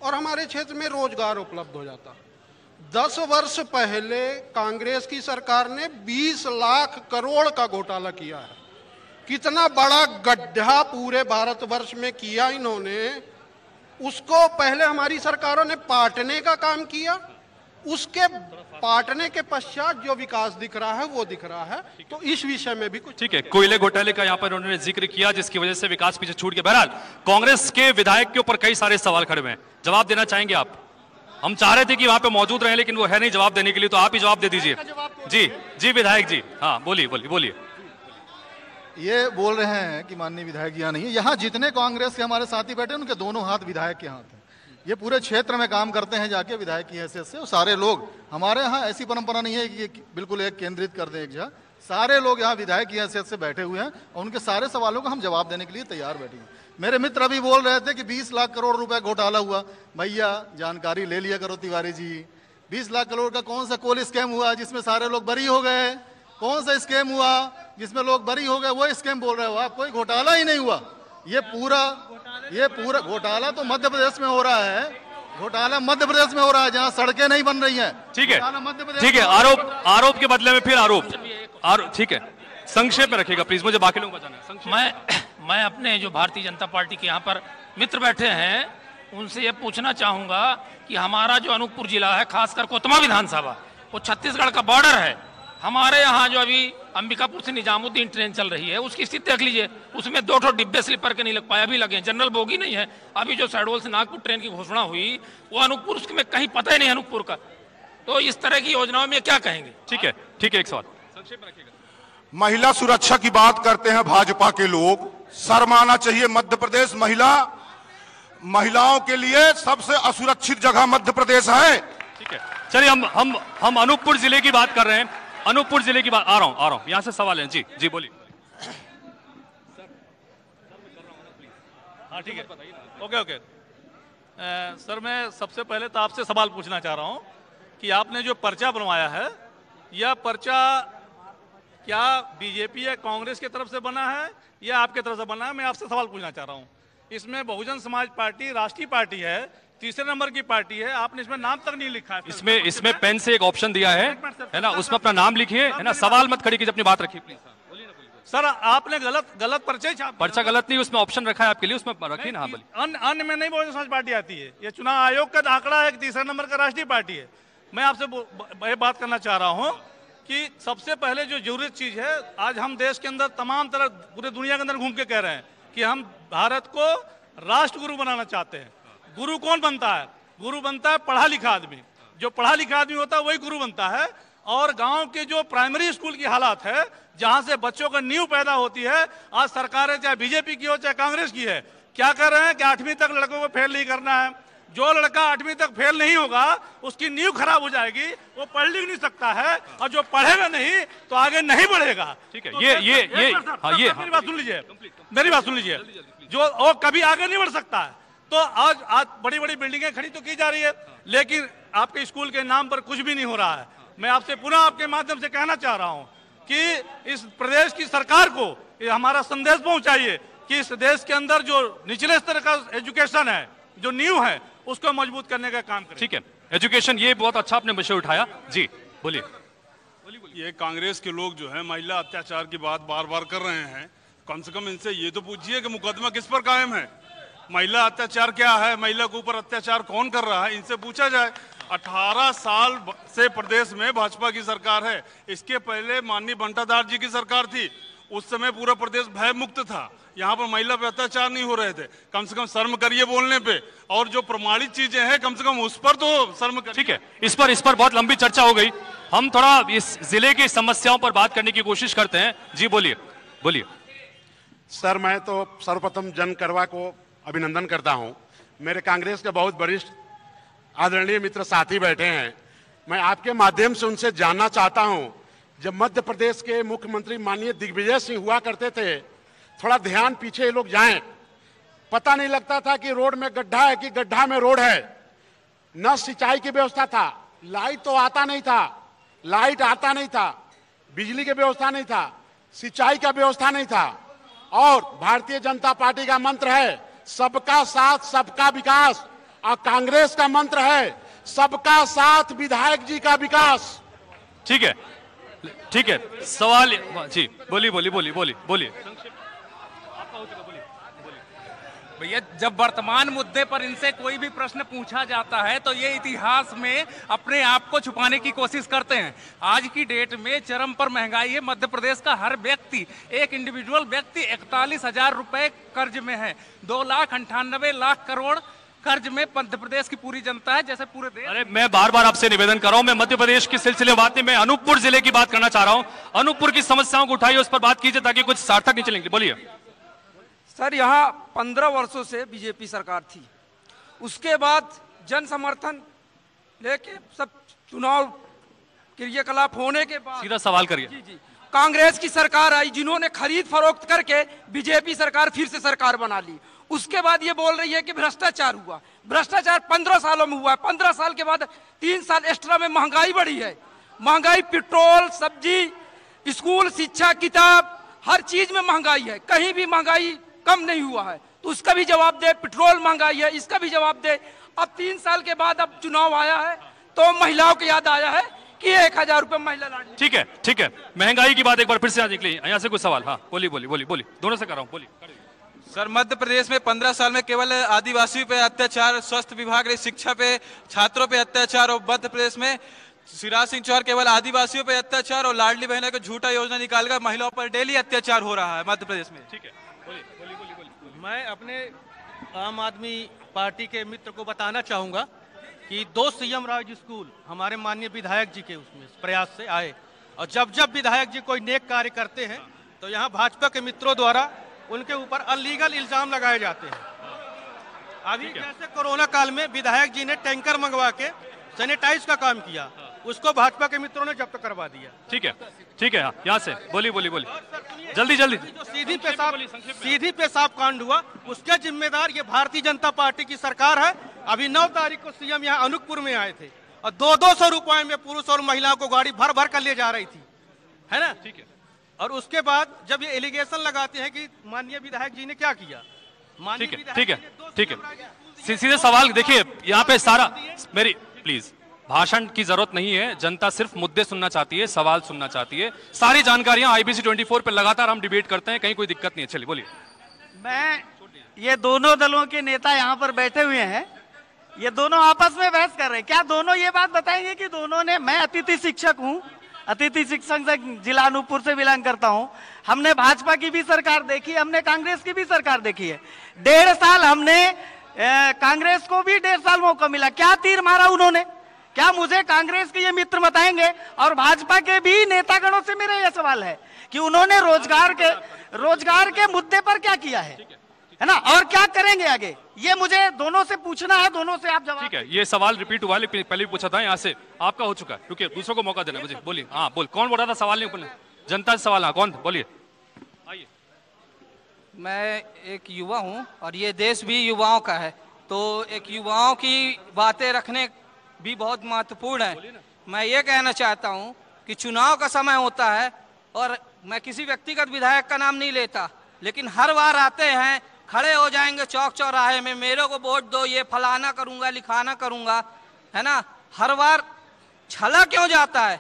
और हमारे क्षेत्र में रोज़गार उपलब्ध हो जाता। दस वर्ष पहले कांग्रेस की सरकार ने 20 लाख करोड़ का घोटाला किया है। कितना बड़ा गड्ढा पूरे भारतवर्ष में किया इन्होंने उसको पहले हमारी सरकारों ने पाटने का काम किया उसके पाटने के पश्चात जो विकास दिख रहा है वो दिख रहा है। तो इस विषय में भी कुछ ठीक है कोयले घोटाले का यहाँ पर उन्होंने ज़िक्र किया जिसकी वजह से विकास पीछे छूट गया। बहरहाल कांग्रेस के विधायक के ऊपर कई सारे सवाल खड़े हुए हैं। जवाब देना चाहेंगे आप? हम चाह रहे थे कि वहाँ पे मौजूद रहे लेकिन वो है नहीं। जवाब देने के लिए तो आप ही जवाब दे दीजिए। जी जी विधायक जी। हाँ बोलिए बोलिए बोलिए। ये बोल रहे हैं कि माननीय विधायक यहाँ नहीं है। यहाँ जितने कांग्रेस के हमारे साथी बैठे हैं, उनके दोनों हाथ विधायक के हाथ हैं। ये पूरे क्षेत्र में काम करते हैं जाके विधायक की हैसियत से। और सारे लोग, हमारे यहाँ ऐसी परंपरा नहीं है कि बिल्कुल एक केंद्रित कर दें एक जगह। सारे लोग यहाँ विधायक की हैसियत से बैठे हुए हैं और उनके सारे सवालों का हम जवाब देने के लिए तैयार बैठे हैं। मेरे मित्र अभी बोल रहे थे कि 20 लाख करोड़ रुपए घोटाला हुआ। भैया, जानकारी ले लिया करो तिवारी जी। 20 लाख करोड़ का कौन सा कोल स्कैम हुआ जिसमें सारे लोग बरी हो गए? कौन सा स्कैम हुआ जिसमें लोग बरी हो गए वो स्कैम बोल रहे हो आप? कोई घोटाला ही नहीं हुआ। ये पूरा ये पूरा घोटाला तो मध्य प्रदेश में हो रहा है। घोटाला मध्य प्रदेश में हो रहा है जहाँ सड़कें नहीं बन रही हैं। ठीक है। ठीक है आरोप आरोप के बदले में फिर आरोप। आरोप ठीक है। संक्षेप में रखिएगा प्लीज़ मुझे बाकी लोगों को बताना मैं। मैं अपने जो भारतीय जनता पार्टी के यहाँ पर मित्र बैठे हैं उनसे ये पूछना चाहूँगा कि हमारा जो अनूपपुर जिला है खासकर कोतमा विधानसभा वो छत्तीसगढ़ का बॉर्डर है हमारे यहाँ जो अभी अंबिकापुर से निजामुद्दीन ट्रेन चल रही है उसकी स्थिति देख लीजिए। उसमें दो ठो डिब्बे स्लीपर के नहीं लग पाए अभी लगे जनरल बोगी नहीं है। अभी जो सैडोल से नागपुर ट्रेन की घोषणा हुई वो अनूपपुर उसमें कहीं पता ही नहीं अनूपपुर का। तो इस तरह की योजनाओं में क्या कहेंगे? ठीक है ठीक है एक सवाल। महिला सुरक्षा की बात करते हैं भाजपा के लोग। शर्माना चाहिए मध्य प्रदेश महिला। महिलाओं के लिए सबसे असुरक्षित जगह मध्य प्रदेश है। ठीक है। चलिए हम हम हम अनूपपुर ज़िले की बात कर रहे हैं। अनूपपुर ज़िले की बात आ रहा हूँ, आ रहा हूँ। यहाँ से सवाल है। जी जी, बोलिए। हाँ ठीक है। Okay okay. सर, मैं सबसे पहले तो आपसे सवाल पूछना चाह रहा हूँ कि आपने जो पर्चा बनवाया है, यह पर्चा क्या बीजेपी या कांग्रेस की तरफ़ से बना है या आपके तरफ़ से बना है? मैं आपसे सवाल पूछना चाह रहा हूँ। इसमें बहुजन समाज पार्टी, राष्ट्रीय पार्टी है तीसरे नंबर की पार्टी है। आपने इसमें नाम तक नहीं लिखा है। इसमें इसमें पेन से एक ऑप्शन दिया है। है ना? उसमें अपना नाम लिखिए। है ना? सवाल मत खड़ी कीजिए अपनी बात रखिए प्लीज़ सर आपने गलत गलत पर्चे छाप पर्चा गलत नहीं उसमें ऑप्शन रखा है आपके लिए उसमें रखिए ना हाँ बोलिए। अन्य अन्य में नहीं बहुजन समाज पार्टी आती है। ये चुनाव आयोग का आंकड़ा है तीसरे नंबर का राष्ट्रीय पार्टी है। मैं आपसे ये बात करना चाह रहा हूँ कि सबसे पहले जो ज़रूरी चीज़ है आज हम देश के अंदर तमाम तरह पूरे दुनिया के अंदर घूम के कह रहे हैं कि हम भारत को राष्ट्र गुरु बनाना चाहते हैं। गुरु कौन बनता है? गुरु बनता है पढ़ा लिखा आदमी। जो पढ़ा लिखा आदमी होता है वही गुरु बनता है। और गाँव के जो प्राइमरी स्कूल की हालात है जहाँ से बच्चों का नींव पैदा होती है आज सरकारें चाहे बीजेपी की हो चाहे कांग्रेस की है क्या कर रहे हैं कि आठवीं तक लड़कों को फेल नहीं करना है। जो लड़का आठवीं तक फेल नहीं होगा उसकी नींव खराब हो जाएगी वो पढ़ लिख नहीं सकता है और जो पढ़ेगा नहीं तो आगे नहीं बढ़ेगा। ठीक है तो ये ये हाँ ये मेरी बात सुन लीजिए मेरी बात सुन लीजिए। जो वो कभी आगे नहीं बढ़ सकता है तो आज आज बड़ी बड़ी बिल्डिंगें खड़ी तो की जा रही है लेकिन आपके स्कूल के नाम पर कुछ भी नहीं हो रहा है। मैं आपसे पुनः आपके माध्यम से कहना चाह रहा हूँ कि इस प्रदेश की सरकार को हमारा संदेश पहुंचाइए कि इस देश के अंदर जो निचले स्तर का एजुकेशन है जो न्यू है उसको मज़बूत करने का काम करें। ठीक है। एजुकेशन ये बहुत अच्छा आपने विषय उठाया। जी बोलिए। ये कांग्रेस के लोग जो है महिला अत्याचार की बात बार बार कर रहे हैं। कम से कम इनसे ये तो पूछिए कि मुकदमा किस पर कायम है? महिला अत्याचार क्या है? महिला के ऊपर अत्याचार कौन कर रहा है? इनसे पूछा जाए। 18 साल से प्रदेश में भाजपा की सरकार है। इसके पहले माननीय बंटादार जी की सरकार थी। उस समय पूरा प्रदेश भय मुक्त था। यहाँ पर महिला पे अत्याचार नहीं हो रहे थे। कम से कम शर्म करिए बोलने पे। और जो प्रमाणित चीज़ें हैं कम से कम उस पर तो शर्म करिए। ठीक है। इस पर इस पर बहुत लंबी चर्चा हो गई। हम थोड़ा इस ज़िले की समस्याओं पर बात करने की कोशिश करते हैं। जी बोलिए। बोलिए। सर मैं तो सर्वप्रथम जन करवा को अभिनंदन करता हूँ। मेरे कांग्रेस के बहुत वरिष्ठ आदरणीय मित्र साथी बैठे हैं। मैं आपके माध्यम से उनसे जानना चाहता हूँ, जब मध्य प्रदेश के मुख्यमंत्री माननीय दिग्विजय सिंह हुआ करते थे, थोड़ा ध्यान पीछे ये लोग जाएँ। पता नहीं लगता था कि रोड में गड्ढा है कि गड्ढा में रोड है। न सिंचाई की व्यवस्था था, लाइट तो आता नहीं था, लाइट आता नहीं था, बिजली की व्यवस्था नहीं था, सिंचाई का व्यवस्था नहीं था। और भारतीय जनता पार्टी का मंत्र है सबका साथ, सबका विकास। और कांग्रेस का मंत्र है, सबका साथ विधायक जी का विकास। ठीक है ठीक है। सवाल, जी बोली बोली बोली बोली बोलिए। भैया, जब वर्तमान मुद्दे पर इनसे कोई भी प्रश्न पूछा जाता है तो ये इतिहास में अपने आप को छुपाने की कोशिश करते हैं। आज की डेट में चरम पर महँगाई है। मध्य प्रदेश का हर व्यक्ति, एक इंडिविजुअल व्यक्ति इकतालीस हज़ार रुपए कर्ज में है। दो लाख अंठानबे लाख करोड़ कर्ज में मध्य प्रदेश की पूरी जनता है, जैसे पूरे देश। अरे, मैं बार बार आपसे निवेदन कर रहा हूँ। मैं मध्य प्रदेश के सिलसिले बात, मैं अनूपपुर ज़िले की बात करना चाह रहा हूँ। अनूपपुर की समस्याओं को उठाइए, उस पर बात कीजिए ताकि कुछ सार्थक चलेंगे। बोलिए। सर यहाँ पंद्रह वर्षों से बीजेपी सरकार थी। उसके बाद जन समर्थन लेके सब चुनाव क्रियाकलाप होने के बाद सीधा सवाल करिए। जी जी। कांग्रेस की सरकार आई जिन्होंने खरीद फरोख्त करके बीजेपी सरकार फिर से सरकार बना ली। उसके बाद ये बोल रही है कि भ्रष्टाचार हुआ। भ्रष्टाचार पंद्रह सालों में हुआ है। पंद्रह साल के बाद तीन साल एक्स्ट्रा में महँगाई बढ़ी है। महँगाई पेट्रोल सब्ज़ी स्कूल शिक्षा किताब हर चीज़ में महँगाई है। कहीं भी महँगाई कम नहीं हुआ है। तो उसका भी जवाब दे पेट्रोल महँगाई है इसका भी जवाब दे। अब तीन साल के बाद अब चुनाव आया है तो महिलाओं को याद आया है कि एक हज़ार रुपये महिला लाडली ठीक है ठीक है। महँगाई की बात एक बार फिर से आज निकली यहाँ से कुछ सवाल। हाँ बोलिए बोलिए बोलिए बोलिए। दोनों से कर रहा हूँ बोलिए। सर मध्य प्रदेश में पंद्रह साल में केवल आदिवासियों पे अत्याचार स्वास्थ्य विभाग ने शिक्षा पे छात्रों पे अत्याचार और मध्य प्रदेश में शिवराज सिंह चौहान केवल आदिवासियों पे अत्याचार और लाडली बहना को झूठा योजना निकालकर महिलाओं पर डेली अत्याचार हो रहा है मध्य प्रदेश में। ठीक है मैं अपने आम आदमी पार्टी के मित्र को बताना चाहूँगा कि दो सीएम राज स्कूल हमारे माननीय विधायक जी के उसमें प्रयास से आए। और जब जब विधायक जी कोई नेक कार्य करते हैं तो यहाँ भाजपा के मित्रों द्वारा उनके ऊपर अनलीगल इल्ज़ाम लगाए जाते हैं। अभी जैसे कोरोना काल में विधायक जी ने टैंकर मंगवा के सैनिटाइज का काम किया उसको भाजपा के मित्रों ने जब्त करवा दिया। ठीक है ठीक है हाँ, यहाँ से। बोलिए बोलिए बोलिए जल्दी जल्दी। जो सीधी पेशाब सीधी पेशाब कांड हुआ उसके जिम्मेदार ये भारतीय जनता पार्टी की सरकार है। अभी नौ तारीख को सीएम यहाँ अनूपपुर में आए थे और दो दो सौ रुपए में पुरुष और महिलाओं को गाड़ी भर भर कर ले जा रही थी। है ना? ठीक है। और उसके बाद जब ये एलिगेशन लगाते हैं कि माननीय विधायक जी ने क्या किया? ठीक है ठीक है ठीक है। सीधे सवाल देखिए यहाँ पे सारा मेरी प्लीज़। भाषण की ज़रूरत नहीं है, जनता सिर्फ़ मुद्दे सुनना चाहती है, सवाल सुनना चाहती है। सारी जानकारियाँ आईबीसी 24 पर लगातार हम डिबेट करते हैं, कहीं कोई दिक्कत नहीं है। चलिए, बोलिए। मैं, ये दोनों दलों के नेता यहाँ पर बैठे हुए हैं, ये दोनों आपस में बहस कर रहे हैं। क्या दोनों ये बात बताएँगे कि दोनों ने, मैं अतिथि शिक्षक हूँ, अतिथि शिक्षक से जिला अनूपपुर से बिलोंग करता हूँ। हमने भाजपा की भी सरकार देखी, हमने कांग्रेस की भी सरकार देखी है। डेढ़ साल हमने कांग्रेस को भी डेढ़ साल मौका मिला। क्या तीर मारा उन्होंने? क्या मुझे कांग्रेस के ये मित्र बताएँगे? और भाजपा के भी नेतागणों से मेरा यह सवाल है कि उन्होंने रोज़गार के रोज़गार के मुद्दे पर क्या किया है? है ना? और क्या करेंगे आगे? ये मुझे दोनों से पूछना है दोनों से आप जवाब ठीक है ये सवाल रिपीट हुआ लेकिन पहले भी पूछा था यहाँ से आपका हो चुका है। रुकिए दूसरों को मौका देना मुझे बोलिए। हाँ बोल। कौन बोल रहा था सवाल नहीं जनता से सवाल हाँ कौन? बोलिए। आइए। मैं एक युवा हूँ और ये देश भी युवाओं का है। तो एक युवाओं की बातें रखने भी बहुत महत्वपूर्ण है। मैं ये कहना चाहता हूँ कि चुनाव का समय होता है और मैं किसी व्यक्तिगत विधायक का नाम नहीं लेता, लेकिन हर बार आते हैं, खड़े हो जाएँगे चौक चौराहे में, मेरे को वोट दो, ये फलाना करूँगा, लिखाना करूँगा, है ना? हर बार छला क्यों जाता है?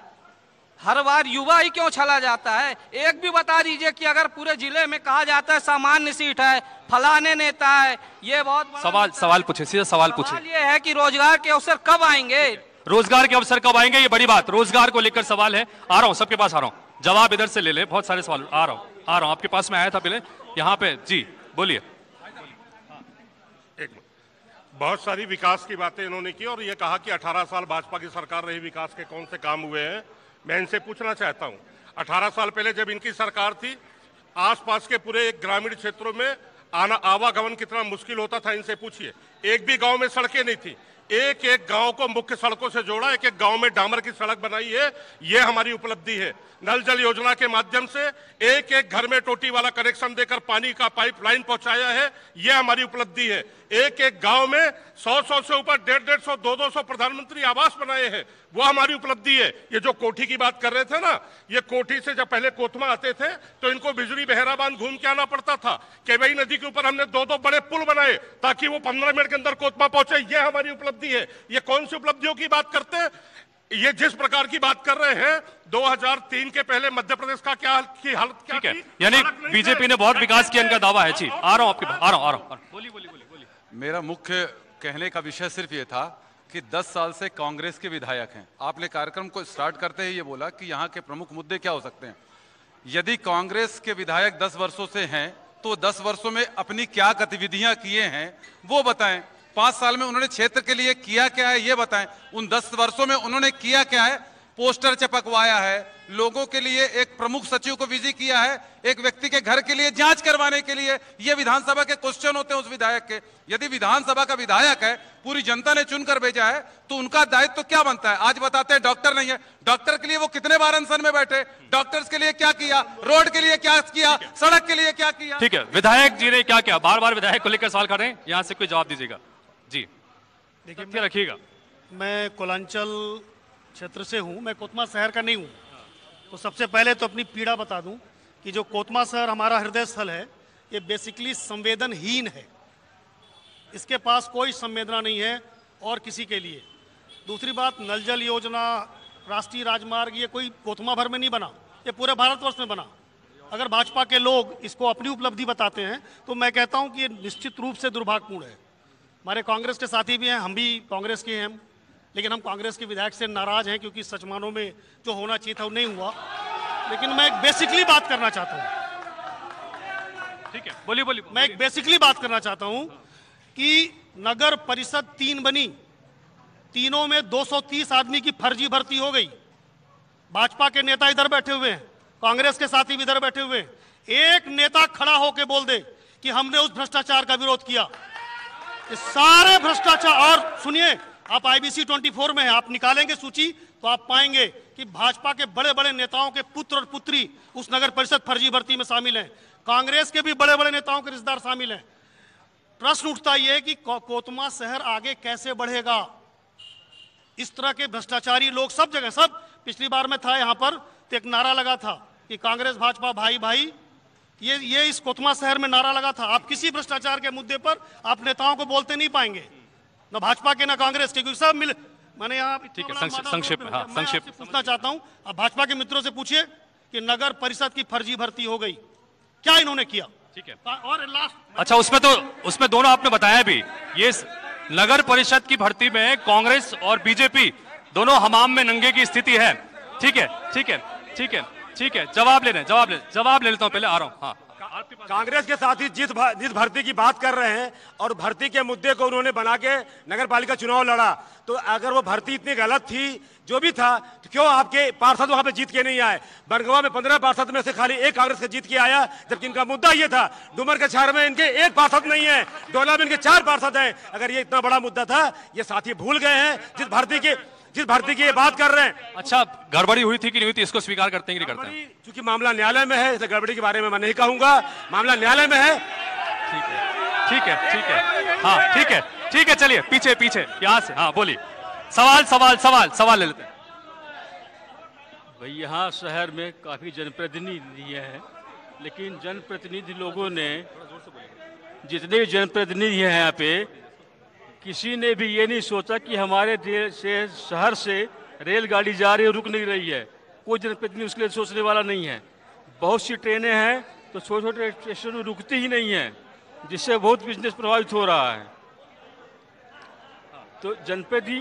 हर बार युवा ही क्यों छला जाता है? एक भी बता दीजिए कि अगर पूरे ज़िले में कहा जाता है सामान्य सीट है फलाने नेता है ये बहुत सवाल सवाल पूछे सीधा सवाल पूछे। ये है कि रोज़गार के अवसर कब आएँगे? रोज़गार के अवसर कब आएँगे ये बड़ी बात। रोज़गार को लेकर सवाल है। आ रहा हूँ सबके पास आ रहा हूँ। जवाब इधर से ले ले बहुत सारे सवाल। आ रहा हूँ आ रहा हूँ। आपके पास में आया था पहले। यहाँ पे जी बोलिए। बहुत सारी विकास की बातें इन्होंने की और ये कहा कि 18 साल भाजपा की सरकार रही विकास के कौन से काम हुए हैं। मैं इनसे पूछना चाहता हूँ। अठारह साल पहले जब इनकी सरकार थी, आसपास के पूरे ग्रामीण क्षेत्रों में आना आवागमन कितना मुश्किल होता था, इनसे पूछिए। एक भी गाँव में सड़कें नहीं थी। एक एक गाँव को मुख्य सड़कों से जोड़ा, एक एक गाँव में डामर की सड़क बनाई है, ये हमारी उपलब्धि है। नल जल योजना के माध्यम से एक एक घर में टोटी वाला कनेक्शन देकर पानी का पाइपलाइन पहुँचाया है, ये हमारी उपलब्धि है। एक एक गाँव में सौ सौ से ऊपर डेढ़ डेढ़ सौ दो दो सौ प्रधानमंत्री आवास बनाए हैं, वो हमारी उपलब्धि है। ये जो कोठी की बात कर रहे थे ना, ये कोठी से जब पहले कोतमा आते थे तो इनको बिजली बहराबान घूम के आना पड़ता था। केवई नदी के ऊपर हमने दो दो बड़े पुल बनाए, ताकि वो पंद्रह मिनट के अंदर कोतमा पहुँचे, ये हमारी उपलब्धि है? ये कौन सी उपलब्धियों की बात करते हैं? ये जिस प्रकार की बात कर रहे हैं 2003 के पहले मध्य प्रदेश का क्या की हालत क्या है। यानी बीजेपी ने बहुत विकास किया इनका दावा है। जी आ रहा हूँ आपके आ रहा हूँ आ रहा हूँ आ रहा हूँ। मेरा मुख्य कहने का विषय सिर्फ़ ये था कि 10 साल से कांग्रेस के विधायक हैं। आपने कार्यक्रम को स्टार्ट करते ही ये बोला कि यहाँ के प्रमुख मुद्दे क्या हो सकते हैं। यदि कांग्रेस के विधायक 10 वर्षों से हैं तो 10 वर्षों में अपनी क्या गतिविधियाँ किए हैं वो बताएँ। पाँच साल में उन्होंने क्षेत्र के लिए किया क्या है ये बताएँ। उन 10 वर्षों में उन्होंने किया क्या है? पोस्टर चपकवाया है। लोगों के लिए एक प्रमुख सचिव को विजय किया है। एक व्यक्ति के घर के लिए जाँच करवाने के लिए। ये विधानसभा के क्वेश्चन होते हैं उस विधायक के। यदि विधानसभा का विधायक है पूरी जनता ने चुनकर भेजा है तो उनका दायित्व तो क्या बनता है? आज बताते हैं डॉक्टर नहीं है। डॉक्टर के लिए वो कितने बार अनशन में बैठे? डॉक्टर्स के लिए क्या किया? रोड के लिए क्या किया? सड़क के लिए क्या किया? ठीक है। विधायक जी ने क्या किया? बार बार विधायक को लेकर सवाल कर रहे हैं। यहाँ से कोई जवाब दीजिएगा। जी। देखिए रखिएगा। मैं कोलांचल क्षेत्र से हूँ मैं कोतमा शहर का नहीं हूँ। तो सबसे पहले तो अपनी पीड़ा बता दूँ कि जो कोतमा शहर हमारा हृदय स्थल है ये बेसिकली संवेदनहीन है। इसके पास कोई संवेदना नहीं है और किसी के लिए। दूसरी बात नल जल योजना राष्ट्रीय राजमार्ग ये कोई कोतमा भर में नहीं बना। ये पूरे भारतवर्ष में बना। अगर भाजपा के लोग इसको अपनी उपलब्धि बताते हैं तो मैं कहता हूँ कि ये निश्चित रूप से दुर्भाग्यपूर्ण है। हमारे कांग्रेस के साथी भी हैं हम भी कांग्रेस के हैं लेकिन हम कांग्रेस के विधायक से नाराज़ हैं क्योंकि सच मानों में जो होना चाहिए था वो नहीं हुआ। लेकिन मैं एक बेसिकली बात करना चाहता हूँ। ठीक है बोलिए बोलिए मैं एक बेसिकली बात करना चाहता हूँ कि नगर परिषद तीन बनी तीनों में 230 आदमी की फर्जी भर्ती हो गई। भाजपा के नेता इधर बैठे हुए हैं कांग्रेस के साथी भी इधर बैठे हुए हैं। एक नेता खड़ा होकर बोल दे कि हमने उस भ्रष्टाचार का विरोध किया। ये सारे भ्रष्टाचार, और सुनिए, आप आईबीसी 24 में हैं, आप निकालेंगे सूची तो आप पाएँगे कि भाजपा के बड़े बड़े नेताओं के पुत्र और पुत्री उस नगर परिषद फर्जी भर्ती में शामिल हैं। कांग्रेस के भी बड़े बड़े नेताओं के रिश्तेदार शामिल हैं। प्रश्न उठता यह है कि को- कोतमा शहर आगे कैसे बढ़ेगा? इस तरह के भ्रष्टाचारी लोग सब जगह, सब पिछली बार में था यहाँ पर तो एक नारा लगा था कि कांग्रेस, भाजपा भाई भाई ये ये इस कोतमा शहर में नारा लगा था। आप किसी भ्रष्टाचार के मुद्दे पर आप नेताओं को बोलते नहीं पाएँगे। न भाजपा के न कांग्रेस के क्योंकि सब मिल मैंने यहाँ ठीक है संक्षेप हाँ संक्षेप पूछना चाहता हूँ। अब भाजपा के मित्रों से पूछिए कि नगर परिषद की फर्जी भर्ती हो गई। क्या इन्होंने किया? ठीक है। और लास्ट अच्छा उसमें तो उसमें दोनों आपने बताया भी। ये नगर परिषद की भर्ती में कांग्रेस और बीजेपी दोनों हमाम में नंगे की स्थिति है। ठीक है ठीक है ठीक है। ठीक है, जवाब ले लें, जवाब ले जवाब ले लेता हूँ पहले आ रहा हूँ। हाँ कांग्रेस के साथ ही जिस भ- जिस भर्ती की बात कर रहे हैं और भर्ती के मुद्दे को उन्होंने बना के नगर पालिका चुनाव लड़ा तो अगर वो भर्ती इतनी गलत थी, जो भी था तो क्यों आपके पार्षद वहाँ पे जीत के नहीं आए? बरगवा में पंद्रह पार्षद में से खाली एक कांग्रेस का जीत के आया, जबकि इनका मुद्दा ये था, डुमर के छार में इनके एक पार्षद नहीं है, डोला में इनके चार पार्षद हैं। अगर ये इतना बड़ा मुद्दा था, ये साथी भूल गए हैं, जिस भर्ती की जिस भर्ती की ये बात कर रहे हैं। अच्छा गड़बड़ी हुई थी कि नहीं हुई थी इसको स्वीकार करते हैं कि नहीं करते हैं? क्योंकि मामला न्यायालय में है इसलिए गड़बड़ी के बारे में मैं नहीं कहूँगा। मामला न्यायालय में है ठीक है ठीक है। हाँ ठीक है ठीक है चलिए पीछे पीछे यहाँ से हाँ बोलिए। सवाल सवाल सवाल सवाल ले लेते हैं। भाई यहाँ शहर में काफ़ी जनप्रतिनिधि हैं लेकिन जनप्रतिनिधि लोगों ने जितने भी जनप्रतिनिधि हैं यहाँ पे किसी ने भी ये नहीं सोचा कि हमारे से, शहर से रेलगाड़ी जा रही है रुक नहीं रही है। कोई जनप्रतिनिधि उसके लिए सोचने वाला नहीं है। बहुत सी ट्रेनें हैं तो छोटे छोटे स्टेशन में रुकती ही नहीं है, जिससे बहुत बिज़नेस प्रभावित हो रहा है। तो जनप्रति,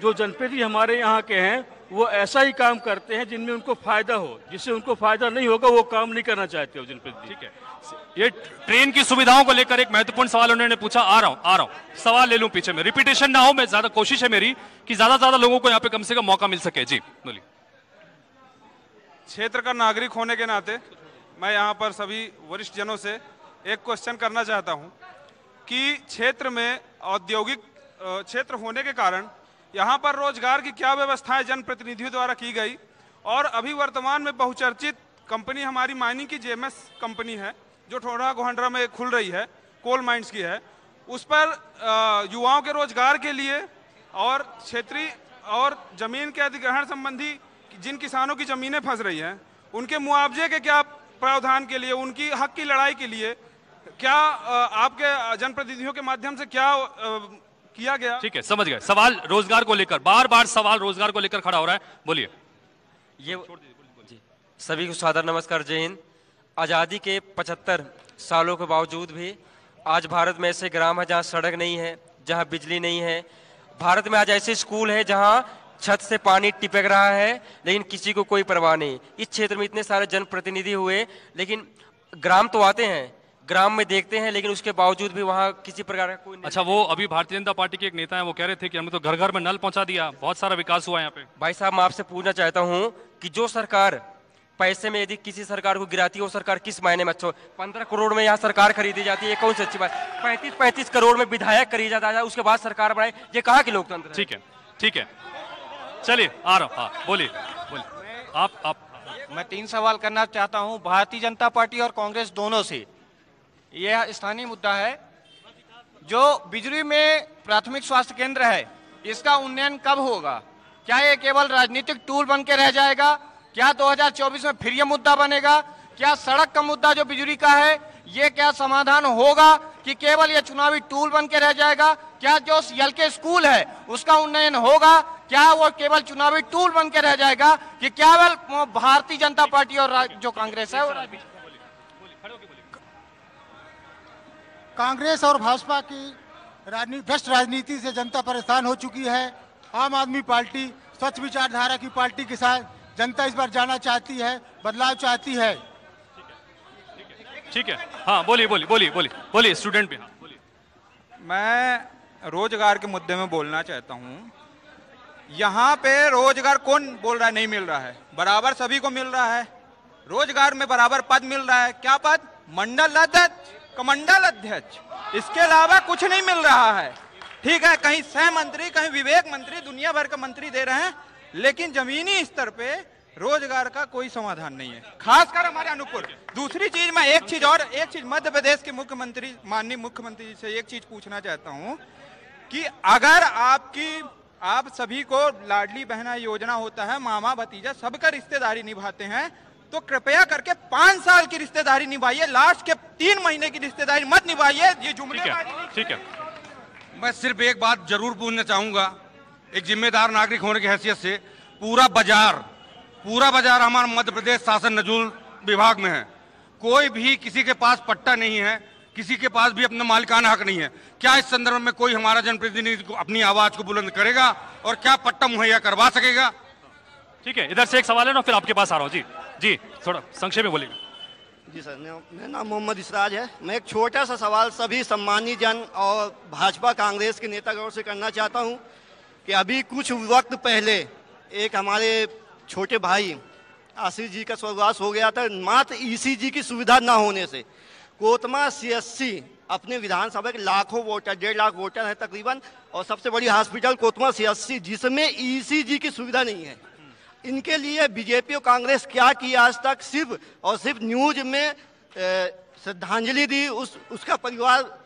जो जनप्रति हमारे यहाँ के हैं, वो ऐसा ही काम करते हैं जिनमें उनको फ़ायदा हो। जिससे उनको फ़ायदा नहीं होगा, वो काम नहीं करना चाहते हो जनप्रति। ठीक है। ये ट्रेन की सुविधाओं को लेकर एक महत्वपूर्ण सवाल उन्होंने पूछा, आ रहा हूँ, आ रहा हूँ। सवाल ले लूँ पीछे में। रिपीटेशन ना हो, मैं ज़्यादा कोशिश है मेरी कि ज़्यादा ज़्यादा लोगों को यहाँ पे कम से कम मौका मिल सके। जी, बोलिए। क्षेत्र का नागरिक होने के नाते मैं यहाँ पर सभी वरिष्ठ जनों से एक क्वेश्चन करना चाहता हूँ कि क्षेत्र में औद्योगिक क्षेत्र होने के कारण यहाँ पर रोज़गार की क्या व्यवस्थाएँ जनप्रतिनिधियों द्वारा की गई और अभी वर्तमान में बहुचर्चित कंपनी हमारी माइनिंग की जेएमएस कंपनी है जो ठोडा गोहंडरा में खुल रही है कोल माइंस की है। उस पर युवाओं के रोज़गार के लिए और क्षेत्रीय और ज़मीन के अधिग्रहण संबंधी जिन किसानों की जमीनें फंस रही हैं उनके मुआवजे के क्या प्रावधान के लिए उनकी हक की लड़ाई के लिए क्या आपके जनप्रतिनिधियों के माध्यम से क्या किया गया? ठीक है समझ गए। सवाल रोज़गार को लेकर बार बार सवाल रोज़गार को लेकर खड़ा हो रहा है। बोलिए। ये सभी को सादर नमस्कार जय हिंद। आज़ादी के 75 सालों के बावजूद भी आज भारत में ऐसे ग्राम है जहाँ सड़क नहीं है जहाँ बिजली नहीं है। भारत में आज ऐसे स्कूल है जहाँ छत से पानी टिपक रहा है लेकिन किसी को कोई परवाह नहीं। इस क्षेत्र में इतने सारे जनप्रतिनिधि हुए लेकिन ग्राम तो आते हैं ग्राम में देखते हैं लेकिन उसके बावजूद भी वहाँ किसी प्रकार का कोई अच्छा वो अभी भारतीय जनता पार्टी के एक नेता है वो कह रहे थे कि हमने तो घर घर में नल पहुँचा दिया बहुत सारा विकास हुआ यहाँ पे। भाई साहब मैं आपसे पूछना चाहता हूँ कि जो सरकार पैसे में यदि किसी सरकार को गिराती है वो सरकार किस मायने में अच्छा पंद्रह करोड़ में यहाँ सरकार खरीदी जाती है ये कौन सी अच्छी बात? पैंतीस पैंतीस करोड़ में विधायक खरीदा जाता है उसके बाद सरकार बनाए। ये कहाँ की लोकतंत्र ठीक है ठीक है। चलिए आ रहा हूँ हाँ बोलिए बोलिए। आप आप। मैं तीन सवाल करना चाहता हूँ। भारतीय जनता पार्टी और कांग्रेस दोनों से। यह स्थानीय मुद्दा है। जो बिजली में प्राथमिक स्वास्थ्य केंद्र है इसका उन्नयन कब होगा? क्या ये केवल राजनीतिक टूल बन के रह जाएगा? क्या 2024 में फिर यह मुद्दा बनेगा? क्या सड़क का मुद्दा जो बिजली का है, ये क्या समाधान होगा कि केवल ये चुनावी टूल बन के रह जाएगा? क्या जो यल के स्कूल है, उसका उन्नयन होगा? क्या वो केवल चुनावी टूल बन के रह जाएगा कि केवल भारतीय जनता पार्टी और जो कांग्रेस है कांग्रेस और भाजपा की राजनीति भ्रष्ट राजनीति से जनता परेशान हो चुकी है। आम आदमी पार्टी, स्वच्छ विचारधारा की पार्टी के साथ जनता इस बार जाना चाहती है बदलाव चाहती है। ठीक है हाँ। बोलिए बोलिए बोलिए बोलिए बोलिए स्टूडेंट भी। हाँ, बोलिए मैं रोज़गार के मुद्दे में बोलना चाहता हूँ। यहाँ पे रोज़गार कौन बोल रहा है? नहीं मिल रहा है। बराबर सभी को मिल रहा है। रोज़गार में बराबर पद मिल रहा है। क्या पद? मंडल अध्यक्ष कमंडल अध्यक्ष। इसके अलावा कुछ नहीं मिल रहा है। ठीक है कहीं सह मंत्री कहीं विवेक मंत्री दुनिया भर के मंत्री दे रहे हैं। लेकिन जमीनी स्तर पे रोज़गार का कोई समाधान नहीं है। खासकर हमारे अनूपपुर दूसरी चीज़ मैं एक चीज़ और एक चीज़ मध्य प्रदेश के मुख्यमंत्री माननीय मुख्यमंत्री जी से एक चीज़ पूछना चाहता हूँ कि अगर आपकी आप सभी को लाडली बहना योजना होता है मामा भतीजा सबका रिश्तेदारी निभाते हैं तो कृपया करके पाँच साल की रिश्तेदारी निभाइए लास्ट के तीन महीने की रिश्तेदारी मत निभाइए ये जुमले ठीक है। मैं सिर्फ़ एक बात ज़रूर पूछना चाहूँगा एक जिम्मेदार नागरिक होने की हैसियत से पूरा बाज़ार पूरा बाज़ार हमारा मध्य प्रदेश शासन नजूल विभाग में है। कोई भी किसी के पास पट्टा नहीं है किसी के पास भी अपना मालिकाना हक नहीं है। क्या इस संदर्भ में कोई हमारा जनप्रतिनिधि को अपनी आवाज़ को बुलंद करेगा और क्या पट्टा मुहैया करवा सकेगा? ठीक है इधर से एक सवाल है ना फिर आपके पास आ रहा हूँ। जी जी थोड़ा संक्षेप में बोलिए। जी सर मेरा मेरा नाम मोहम्मद इसराज है। मैं एक छोटा सा सवाल सभी सम्मानी जन और भाजपा कांग्रेस के नेतागणों से करना चाहता हूँ। कि अभी कुछ वक्त पहले एक हमारे छोटे भाई आशीष जी का स्वर्गवास हो गया था, मात्र ईसीजी की सुविधा ना होने से। कोतमा सीएससी अपने विधानसभा के लाखों वोटर, डेढ़ लाख वोटर है तकरीबन, और सबसे बड़ी हॉस्पिटल कोतमा सीएससी, जिसमें ईसीजी की सुविधा नहीं है। इनके लिए बीजेपी और कांग्रेस क्या किया आज तक? सिर्फ़ और सिर्फ़ न्यूज़ में श्रद्धांजलि दी, उस, उसका परिवार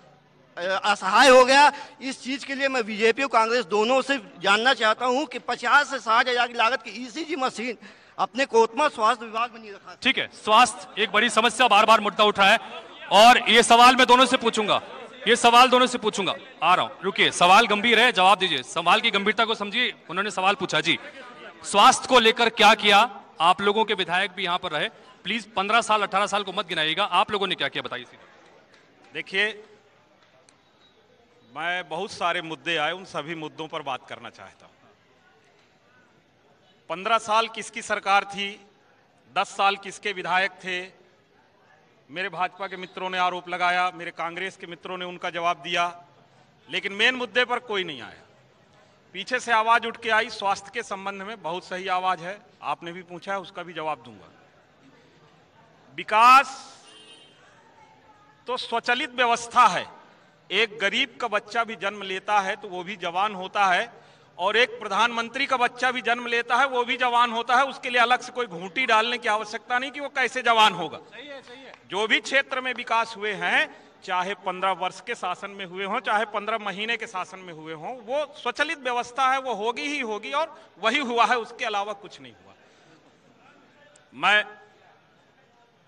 असहाय हो गया। इस चीज़ के लिए मैं बीजेपी और कांग्रेस दोनों से जानना चाहता हूँ कि 50 से साठ हज़ार की लागत की ईसीजी मशीन अपने कोतमा स्वास्थ्य विभाग में नहीं रखा। ठीक है स्वास्थ्य एक बड़ी समस्या बार बार मुद्दा उठा है और ये सवाल मैं दोनों से पूछूँगा। ये सवाल दोनों से पूछूँगा। आ रहा हूँ रुकिए सवाल गंभीर है जवाब दीजिए। सवाल की गंभीरता को समझिए उन्होंने सवाल पूछा। जी स्वास्थ्य को लेकर क्या किया? आप लोगों के विधायक भी यहाँ पर रहे। प्लीज़ पंद्रह साल अठारह साल को मत गिनाइएगा। आप लोगों ने क्या किया बताइए देखिए मैं बहुत सारे मुद्दे आए, उन सभी मुद्दों पर बात करना चाहता हूँ। पंद्रह साल किसकी सरकार थी? दस साल किसके विधायक थे? मेरे भाजपा के मित्रों ने आरोप लगाया, मेरे कांग्रेस के मित्रों ने उनका जवाब दिया, लेकिन मेन मुद्दे पर कोई नहीं आया। पीछे से आवाज़ उठ के आई, स्वास्थ्य के संबंध में बहुत सही आवाज़ है, आपने भी पूछा है, उसका भी जवाब दूँगा। विकास तो स्वचलित व्यवस्था है एक गरीब का बच्चा भी जन्म लेता है तो वो भी जवान होता है और एक प्रधानमंत्री का बच्चा भी जन्म लेता है वो भी जवान होता है उसके लिए अलग से कोई घूंटी डालने की आवश्यकता नहीं कि वो कैसे जवान होगा सही है, सही है। जो भी क्षेत्र में विकास हुए हैं चाहे पंद्रह वर्ष के शासन में हुए हों चाहे पंद्रह महीने के शासन में हुए हों वो स्वचलित व्यवस्था है वो होगी ही होगी और वही हुआ है उसके अलावा कुछ नहीं हुआ मैं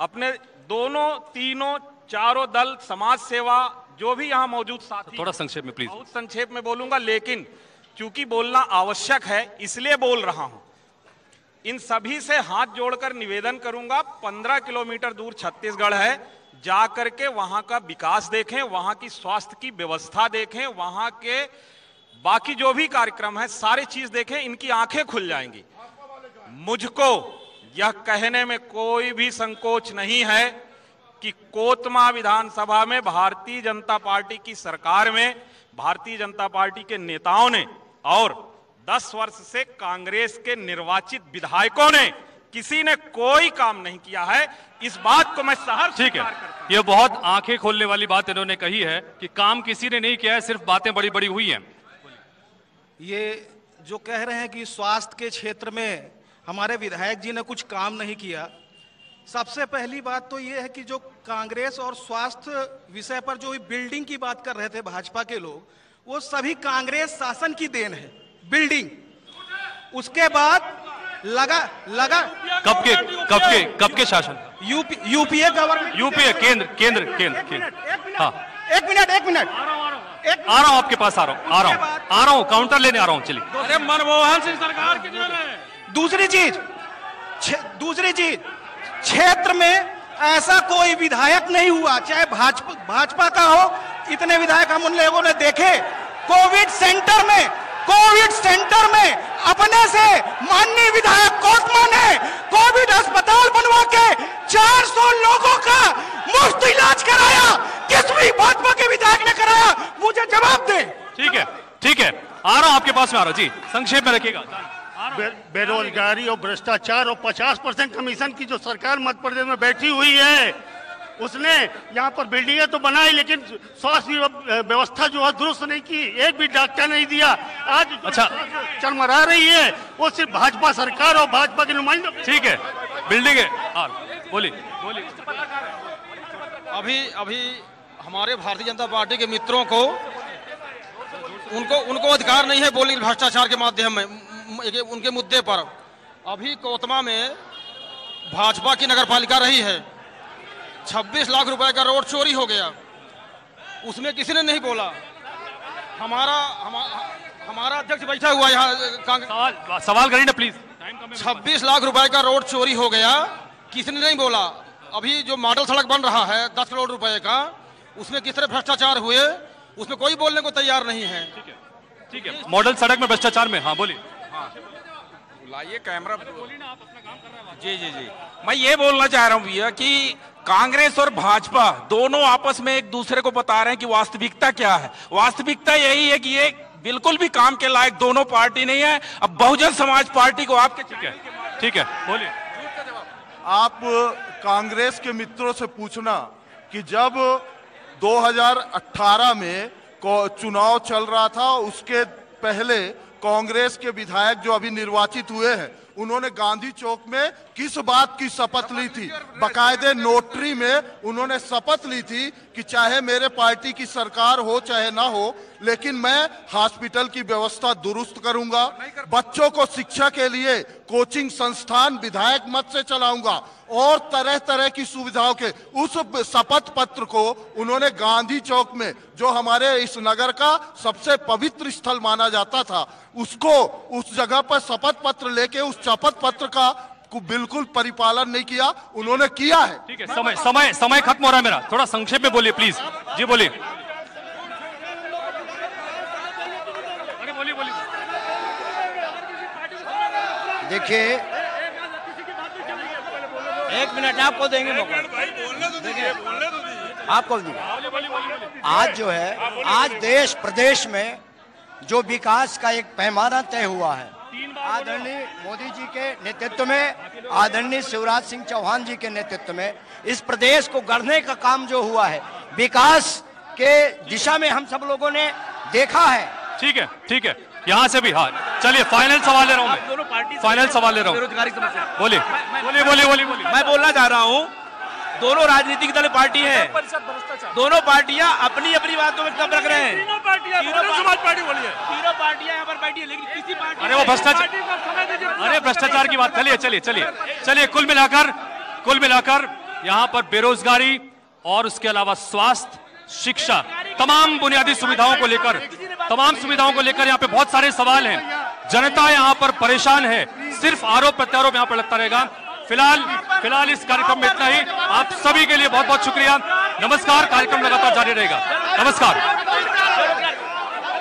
अपने दोनों तीनों चारों दल समाज सेवा जो भी यहाँ मौजूद साथी थोड़ा संक्षेप में प्लीज़ बहुत संक्षेप में बोलूँगा लेकिन चूँकि बोलना आवश्यक है इसलिए बोल रहा हूँ। इन सभी से हाथ जोड़कर निवेदन करूँगा पंद्रह किलोमीटर दूर छत्तीसगढ़ है जाकर के वहाँ का विकास देखें वहाँ की स्वास्थ्य की व्यवस्था देखें वहाँ के बाकी जो भी कार्यक्रम है सारी चीज़ देखें इनकी आँखें खुल जाएँगी। मुझको यह कहने में कोई भी संकोच नहीं है कि कोतमा विधानसभा में भारतीय जनता पार्टी की सरकार में भारतीय जनता पार्टी के नेताओं ने और 10 वर्ष से कांग्रेस के निर्वाचित विधायकों ने किसी ने कोई काम नहीं किया है। इस बात को मैं सहर ठीक है। ये बहुत आँखें खोलने वाली बात इन्होंने कही है कि काम किसी ने नहीं किया है सिर्फ़ बातें बड़ी बड़ी हुई हैं। ये जो कह रहे हैं कि स्वास्थ्य के क्षेत्र में हमारे विधायक जी ने कुछ काम नहीं किया सबसे पहली बात तो ये है कि जो कांग्रेस और स्वास्थ्य विषय पर जो बिल्डिंग की बात कर रहे थे भाजपा के लोग वो सभी कांग्रेस शासन की देन है। बिल्डिंग। उसके बाद लगा लगा। कब के कब के कब के शासन? UP UPA government. यूपीए केंद्र केंद्र केंद्र केंद्र। हाँ। एक मिनट एक मिनट। आ रहा हूँ आपके पास आ रहा हूँ आ रहा हूँ। आ रहा हूँ काउंटर लेने आ रहा हूँ चलिए। अरे मनमोहन सिंह सरकार की दूसरी चीज़ दूसरी चीज़ क्षेत्र में ऐसा कोई विधायक नहीं हुआ, चाहे भाजपा भाजपा का हो, इतने विधायक हम उन लोगों ने देखे। कोविड सेंटर में, कोविड सेंटर में अपने से माननीय विधायक कोतमा ने कोविड अस्पताल बनवा के 400 लोगों का मुफ़्त इलाज कराया। किस भी भाजपा के विधायक ने कराया, मुझे जवाब दे। ठीक है ठीक है। आ रहा हूँ आपके पास में आ रहा जी, संक्षेप में रखिएगा। बे, बेरोजगारी और भ्रष्टाचार और 50 परसेंट कमीशन की जो सरकार मध्य प्रदेश में बैठी हुई है उसने यहाँ पर बिल्डिंगें तो बनाई लेकिन स्वास्थ्य व्यवस्था जो है दुरुस्त नहीं की एक भी डॉक्टर नहीं दिया। आज अच्छा। चरमरा रही है वो सिर्फ़ भाजपा सरकार और भाजपा के नुमाइंदे ठीक है बिल्डिंग है। आ, बोलिए। बोलिए अभी अभी हमारे भारतीय जनता पार्टी के मित्रों को उनको उनको अधिकार नहीं है बोली भ्रष्टाचार के माध्यम में। उनके मुद्दे पर। अभी कोतमा में भाजपा की नगर पालिका रही है। 26 लाख रुपए का रोड चोरी हो गया। उसमें किसी ने नहीं बोला। हमारा हमा, हमारा अध्यक्ष बैठा हुआ यहाँ कांग्रेस सवाल करिए ना प्लीज़ छब्बीस लाख रुपए का रोड चोरी हो गया। किसी ने नहीं बोला। अभी जो मॉडल सड़क बन रहा है दस करोड़ रुपए का उसमें किस तरह भ्रष्टाचार हुए उसमें कोई बोलने को तैयार नहीं है। ठीक है। ठीक है। मॉडल सड़क में भ्रष्टाचार में हाँ बोलिए। लाइए कैमरा। जी जी जी। मैं ये बोलना चाह रहा हूँ भैया कि कांग्रेस और भाजपा दोनों आपस में एक दूसरे को बता रहे हैं कि वास्तविकता क्या है। वास्तविकता यही है कि ये बिल्कुल भी काम के लायक दोनों पार्टी नहीं है। अब बहुजन समाज पार्टी को आपके ठीक है। ठीक है, बोलिए। आप कांग्रेस के मित्रों से पूछना कि जब 2018 में चुनाव चल रहा था, उसके पहले कांग्रेस के विधायक जो अभी निर्वाचित हुए हैं उन्होंने गांधी चौक में किस बात की शपथ ली थी? बकायदे नोटरी में उन्होंने शपथ ली थी कि चाहे मेरे पार्टी की सरकार हो, चाहे ना हो, लेकिन मैं हॉस्पिटल की व्यवस्था दुरुस्त करूँगा। बच्चों को शिक्षा के लिए कोचिंग संस्थान विधायक मत से चलाऊँगा। और तरह तरह की सुविधाओं के उस शपथ पत्र को उन्होंने गांधी चौक में, जो हमारे इस नगर का सबसे पवित्र स्थल माना जाता था, उसको उस जगह पर शपथ पत्र लेके उस शपथ पत्र का को बिल्कुल परिपालन नहीं किया उन्होंने किया है। ठीक है समय समय समय खत्म हो रहा है मेरा। थोड़ा संक्षेप में बोलिए प्लीज़ जी बोलिए। देखिए एक मिनट आपको देंगे मौका। आपको देंगे आज जो है आज देश प्रदेश में जो विकास का एक पैमाना तय हुआ है आदरणीय मोदी जी के नेतृत्व में आदरणीय शिवराज सिंह चौहान जी के नेतृत्व में इस प्रदेश को गढ़ने का काम जो हुआ है विकास के दिशा में हम सब लोगों ने देखा है। ठीक है ठीक है यहाँ से भी हाँ चलिए फाइनल सवाल ले रहा हूँ मैं। फाइनल सवाल ले रहा हूँ। बेरोजगारी समस्या। बोलिए। बोलिए बोलिए बोलिए बोलिए। मैं बोलना चाह रहा हूँ दोनों राजनीतिक दल पार्टी है। दोनों पार्टियाँ अपनी अपनी बातों में कम रख रहे हैं। तीनों पार्टियाँ समाज पार्टी बोलिए तीनों पार्टियाँ यहाँ पर बैठी है लेकिन किसी पार्टी अरे वो भ्रष्टाचार अरे भ्रष्टाचार की बात चलिए चलिए चलिए। चलिए कुल मिलाकर कुल मिलाकर यहाँ पर बेरोजगारी और उसके अलावा स्वास्थ्य शिक्षा तमाम बुनियादी सुविधाओं को लेकर तमाम सुविधाओं को लेकर यहाँ पे बहुत सारे सवाल हैं। जनता यहाँ पर परेशान है। सिर्फ़ आरोप प्रत्यारोप यहाँ पर लगता रहेगा। फ़िलहाल फ़िलहाल इस कार्यक्रम में इतना ही। आप सभी के लिए बहुत बहुत शुक्रिया। नमस्कार, कार्यक्रम लगातार जारी रहेगा। नमस्कार।